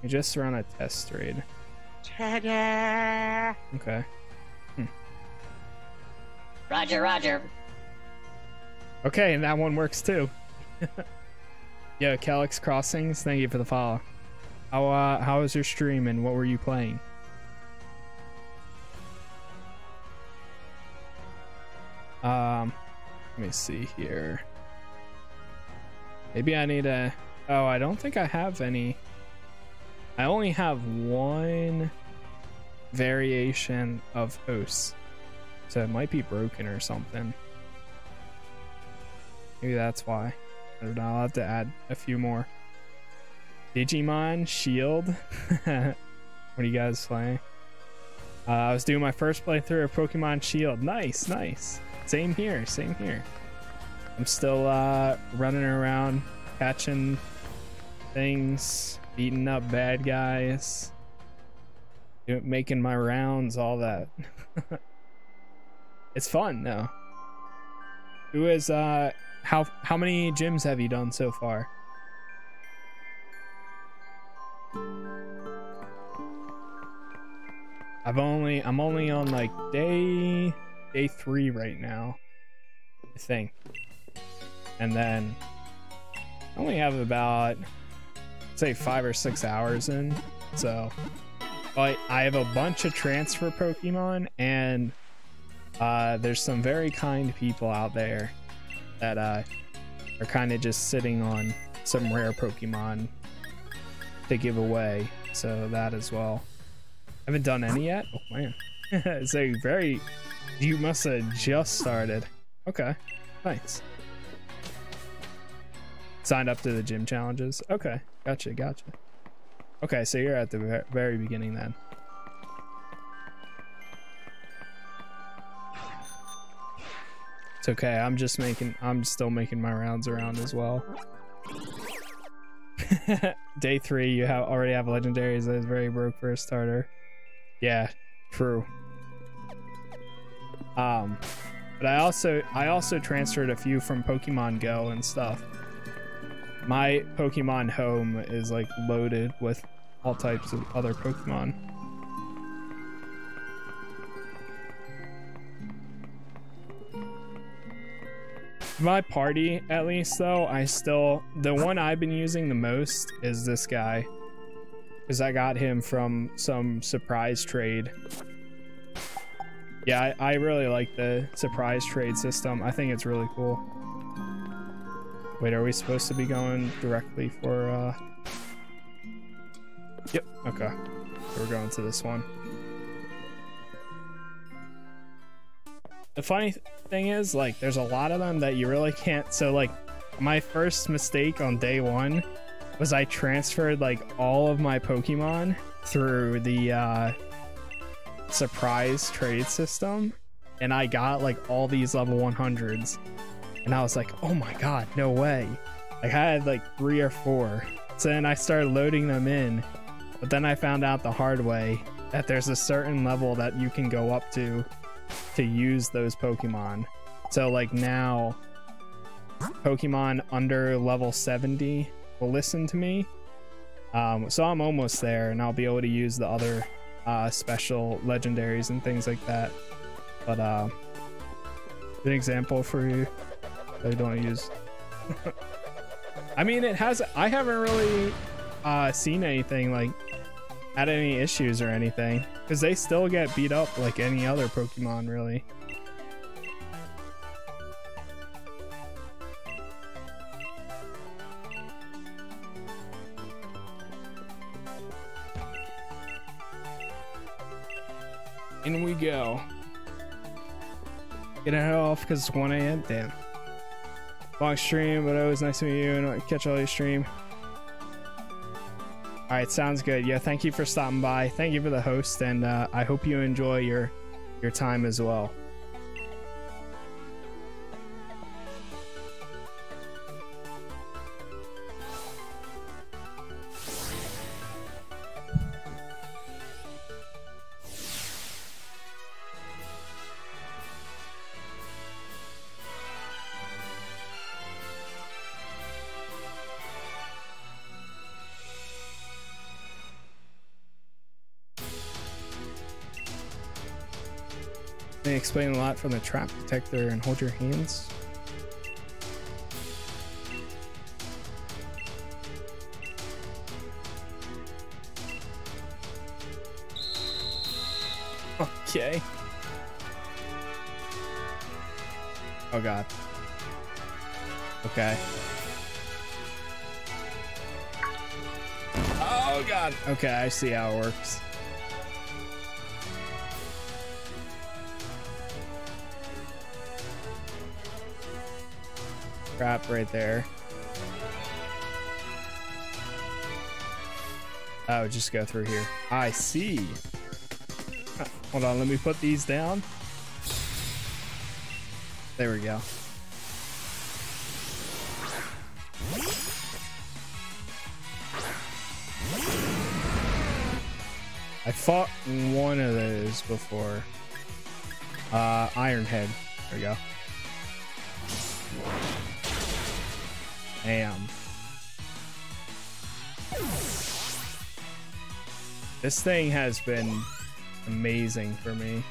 We just run a test raid. Ta-da! Okay. Hmm. Roger, Roger. Okay, and that one works too. Yo, Calyx Crossings, thank you for the follow. How uh how was your stream and what were you playing? Um let me see here. Maybe I need a oh I don't think I have any I only have one variation of hosts. So it might be broken or something. Maybe that's why. I don't know. I'll have to add a few more. Digimon Shield. what are you guys playing? Uh, I was doing my first playthrough of Pokemon Shield. Nice, nice. Same here, same here. I'm still uh, running around catching things, beating up bad guys, making my rounds, all that. it's fun though. Who is uh how how many gyms have you done so far? I've only I'm only on like day day 3 right now. I think. And then I only have about say five or six hours in. So, but I have a bunch of transfer Pokemon, and uh, there's some very kind people out there that uh, are kind of just sitting on some rare Pokemon to give away. So that as well. Haven't done any yet. Oh man, so very. You must have just started. Okay, thanks. Signed up to the gym challenges. Okay. Gotcha, gotcha. Okay, so you're at the very beginning then. It's okay. I'm just making. I'm still making my rounds around as well. Day three, you have already have legendaries that is very broke for a starter. Yeah, true. Um, but I also I also transferred a few from Pokemon Go and stuff. My Pokemon home is like loaded with all types of other Pokemon. My party, at least though, I still the one I've been using the most is this guy. Because I got him from some surprise trade. Yeah, I, I really like the surprise trade system. I think it's really cool. Wait, are we supposed to be going directly for uh Yep, okay. So we're going to this one. The funny th- thing is, like, there's a lot of them that you really can't. So, like, my first mistake on day one was I transferred, like, all of my Pokemon through the uh, surprise trade system. And I got, like, all these level 100s. And I was like, oh my god, no way. Like, I had, like, three or four. So then I started loading them in. But then I found out the hard way that there's a certain level that you can go up to to use those Pokemon. So like now Pokemon under level 70 will listen to me. Um, so I'm almost there and I'll be able to use the other uh, special legendaries and things like that. But uh, an example for you I don't use. I mean, it has. I haven't really uh, seen anything like had any issues or anything because they still get beat up like any other Pokemon, really. In we go. Get it off because it's 1 a.m. Damn. Long stream, but always nice to meet you and catch all your stream. All right, sounds good. Yeah, thank you for stopping by. Thank you for the host, and uh, I hope you enjoy your your time as well. Explain a lot from the trap detector and hold your hands. Okay. Oh god. Okay. Oh god. Okay, I see how it works. Trap right there. Oh, just go through here. I see. Hold on, let me put these down. There we go. I fought one of those before. Uh, Iron Head. There we go. Damn. This thing has been amazing for me.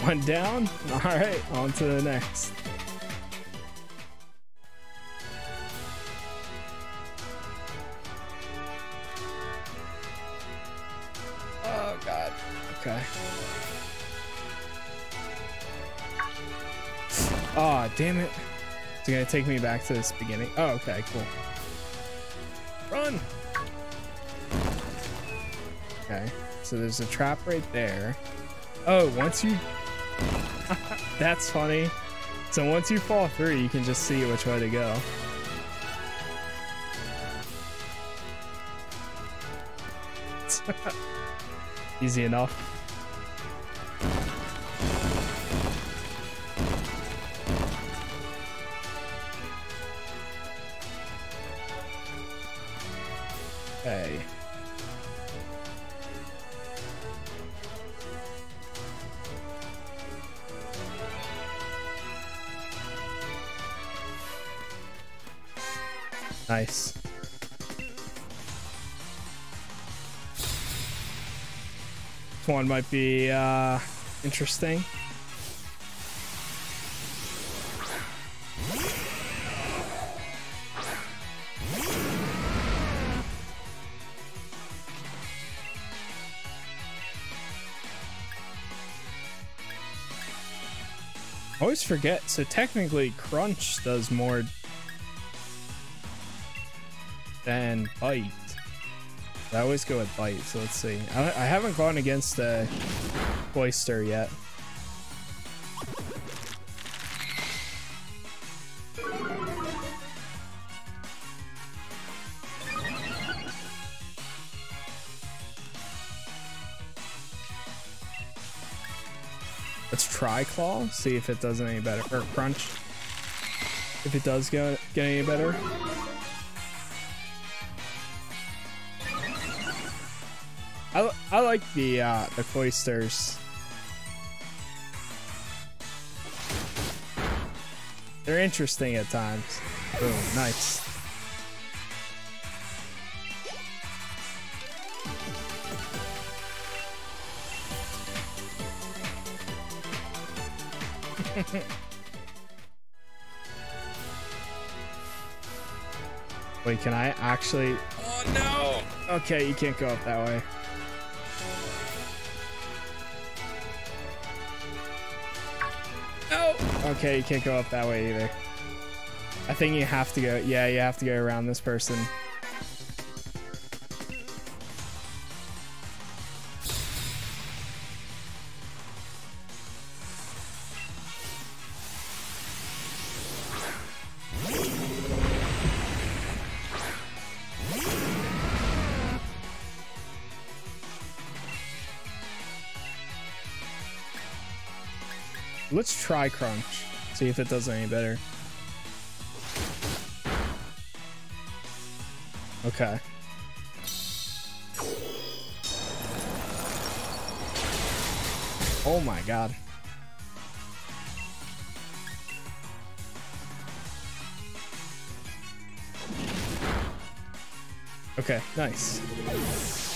One down? Alright, on to the next. Oh god. Okay. Oh, damn it. It's gonna take me back to this beginning. Oh, okay, cool. Run! Okay, so there's a trap right there. Oh, once you... That's funny. So once you fall through, you can just see which way to go. Easy enough. Okay. Nice. This one might be uh, interesting. Forget. So technically, Crunch does more than Bite. I always go with Bite, so let's see. I, I haven't gone against uh, the Cloyster yet. Claw, see if it does any better. Or Crunch. If it does get, get any better. I, I like the uh, the cloisters. They're interesting at times. Boom, nice. Wait, can I actually? Oh no! Oh. Okay, you can't go up that way. No! Okay, you can't go up that way either. I think you have to go. Yeah, you have to go around this person. Let's try Crunch. See if it does any better. Okay. Oh my god. Okay, nice.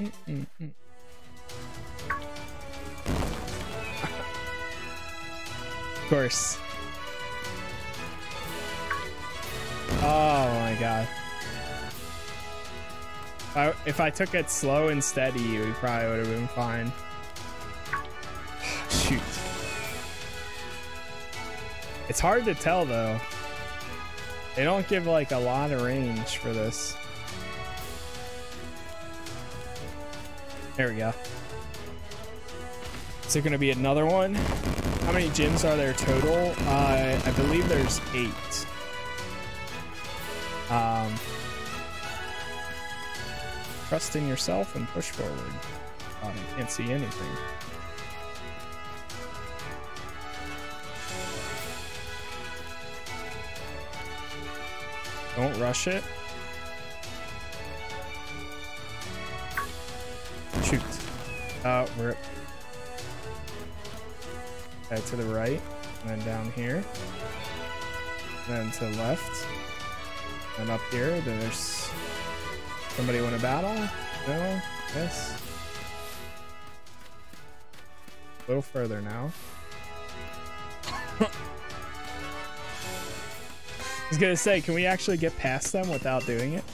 Of course. Oh my god. If I, if I took it slow and steady, we probably would have been fine. Shoot. It's hard to tell though. They don't give like a lot of range for this. There we go. Is there going to be another one? How many gyms are there total? Uh, I believe there's eight. Um, trust in yourself and push forward. I can't see anything. Don't rush it. Uh, we're okay, to the right, and then down here, then to the left, and up here. Then there's somebody want to battle? No. Yes. A little further now. I was gonna say, can we actually get past them without doing it?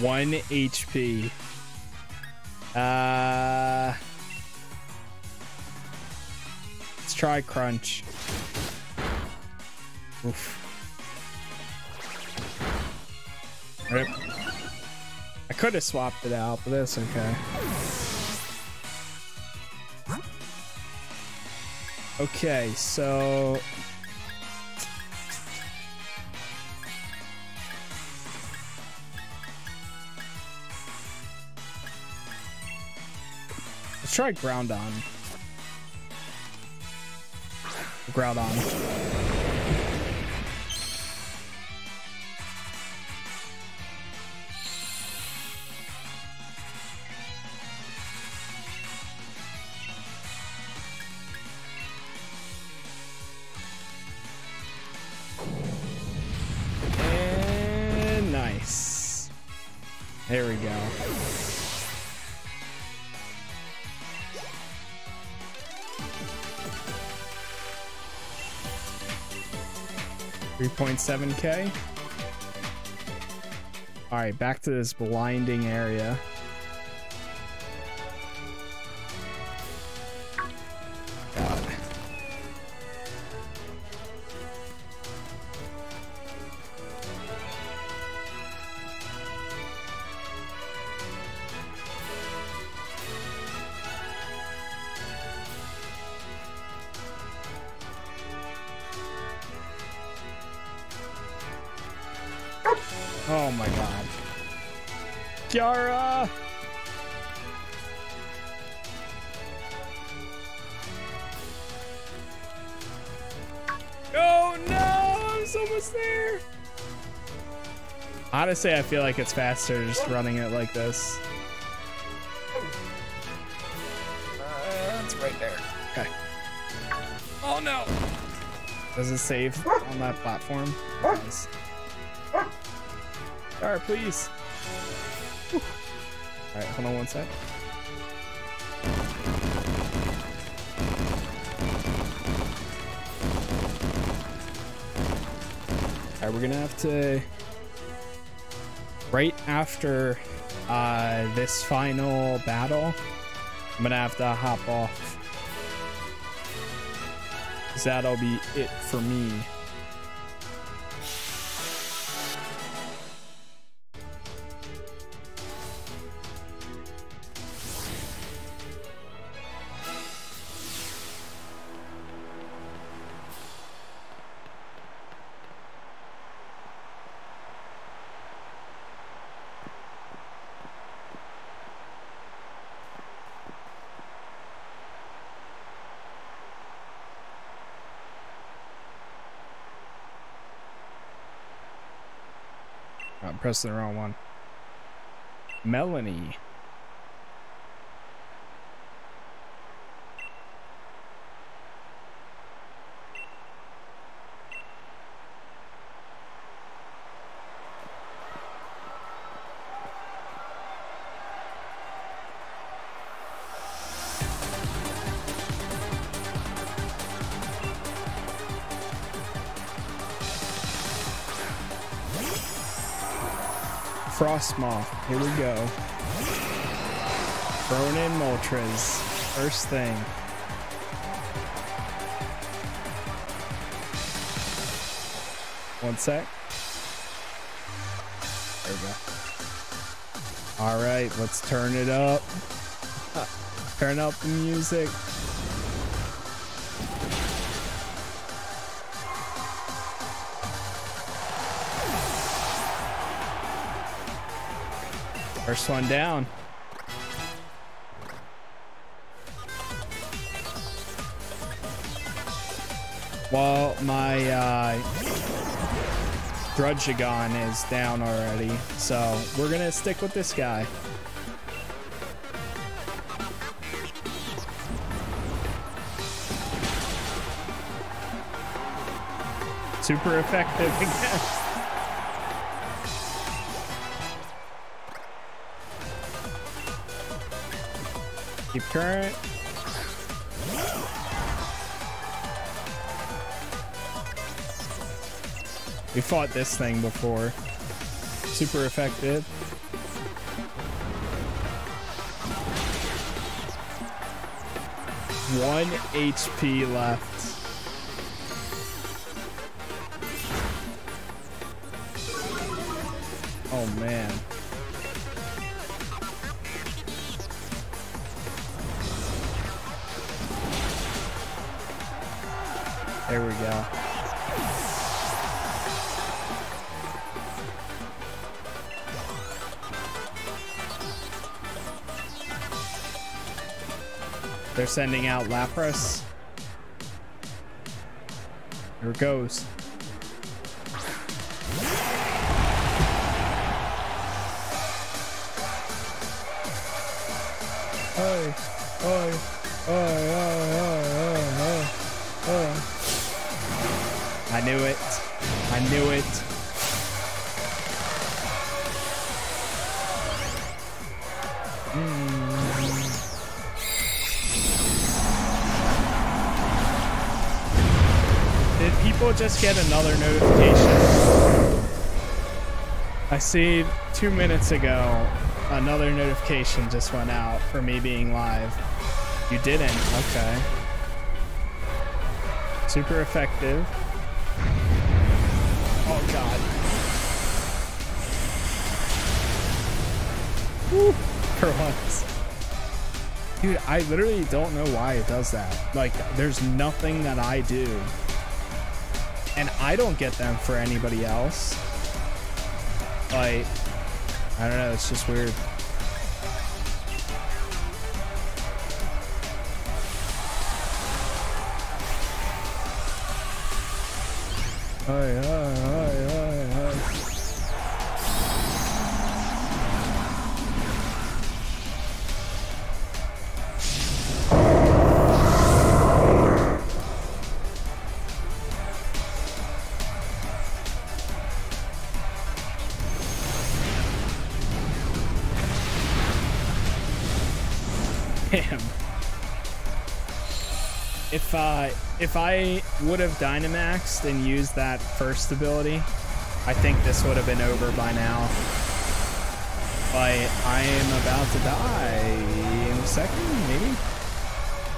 One HP. Uh, let's try crunch. Oof. Rip. I could have swapped it out, but that's okay. Okay, so try Groudon. Groudon. 8.7k. All right, back to this blinding area. Honestly, I feel like it's faster just running it like this. Uh, it's right there. Okay. Oh no! Does it save on that platform? Does. Alright, please. Alright, hold on one sec. Alright, we're gonna have to right after uh, this final battle, I'm gonna have to hop off. that'll be it for me. I'm the wrong one. Melony. Frosmoth. Here we go. Throwing in Moltres. First thing. One sec. There we go. All right, let's turn it up. Turn up the music. First one down. Well, my uh, Druddigon is down already, so we're gonna stick with this guy. Super effective again. current. We fought this thing before. Super effective. One HP left. Oh man. Go. They're sending out Lapras. Here it goes. Just get another notification? I see two minutes ago another notification just went out for me being live. You didn't? Okay. Super effective. Oh god. Woo, for once. Dude, I literally don't know why it does that. Like, there's nothing that I do. And I don't get them for anybody else. Like, I don't know, it's just weird. If I would have Dynamaxed and used that first ability, I think this would have been over by now. But I am about to die in a second, maybe?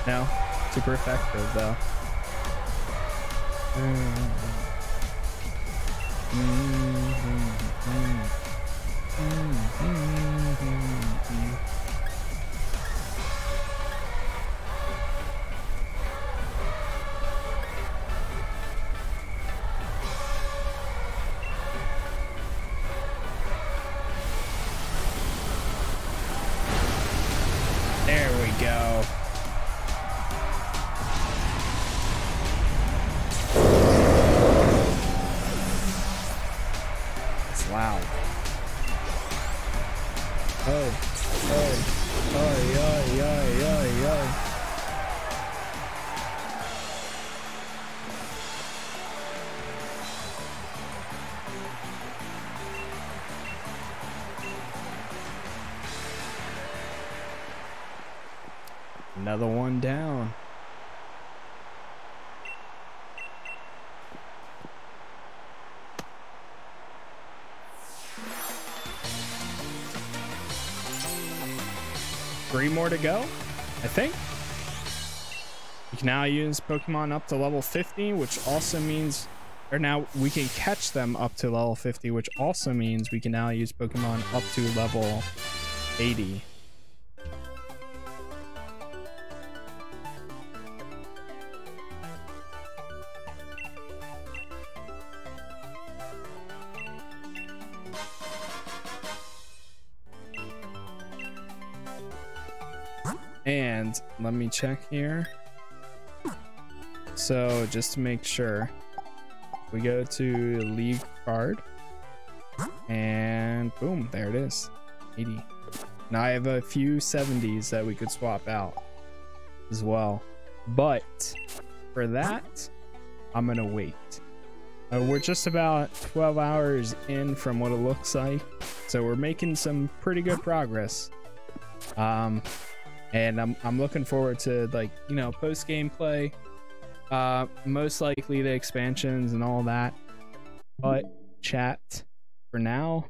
No. Super effective though. There more to go, I think. You can now use Pokemon up to level 50, which also means, or now we can catch them up to level 50, which also means we can now use Pokemon up to level 80. Let me check here. So just to make sure, we go to league card and boom, there it is. 80. Now I have a few 70s that we could swap out as well. But for that, I'm gonna wait. Uh, we're just about 12 hours in from what it looks like. So we're making some pretty good progress. Um, and I'm I'm looking forward to like you know post gameplay, uh, most likely the expansions and all that. But chat for now,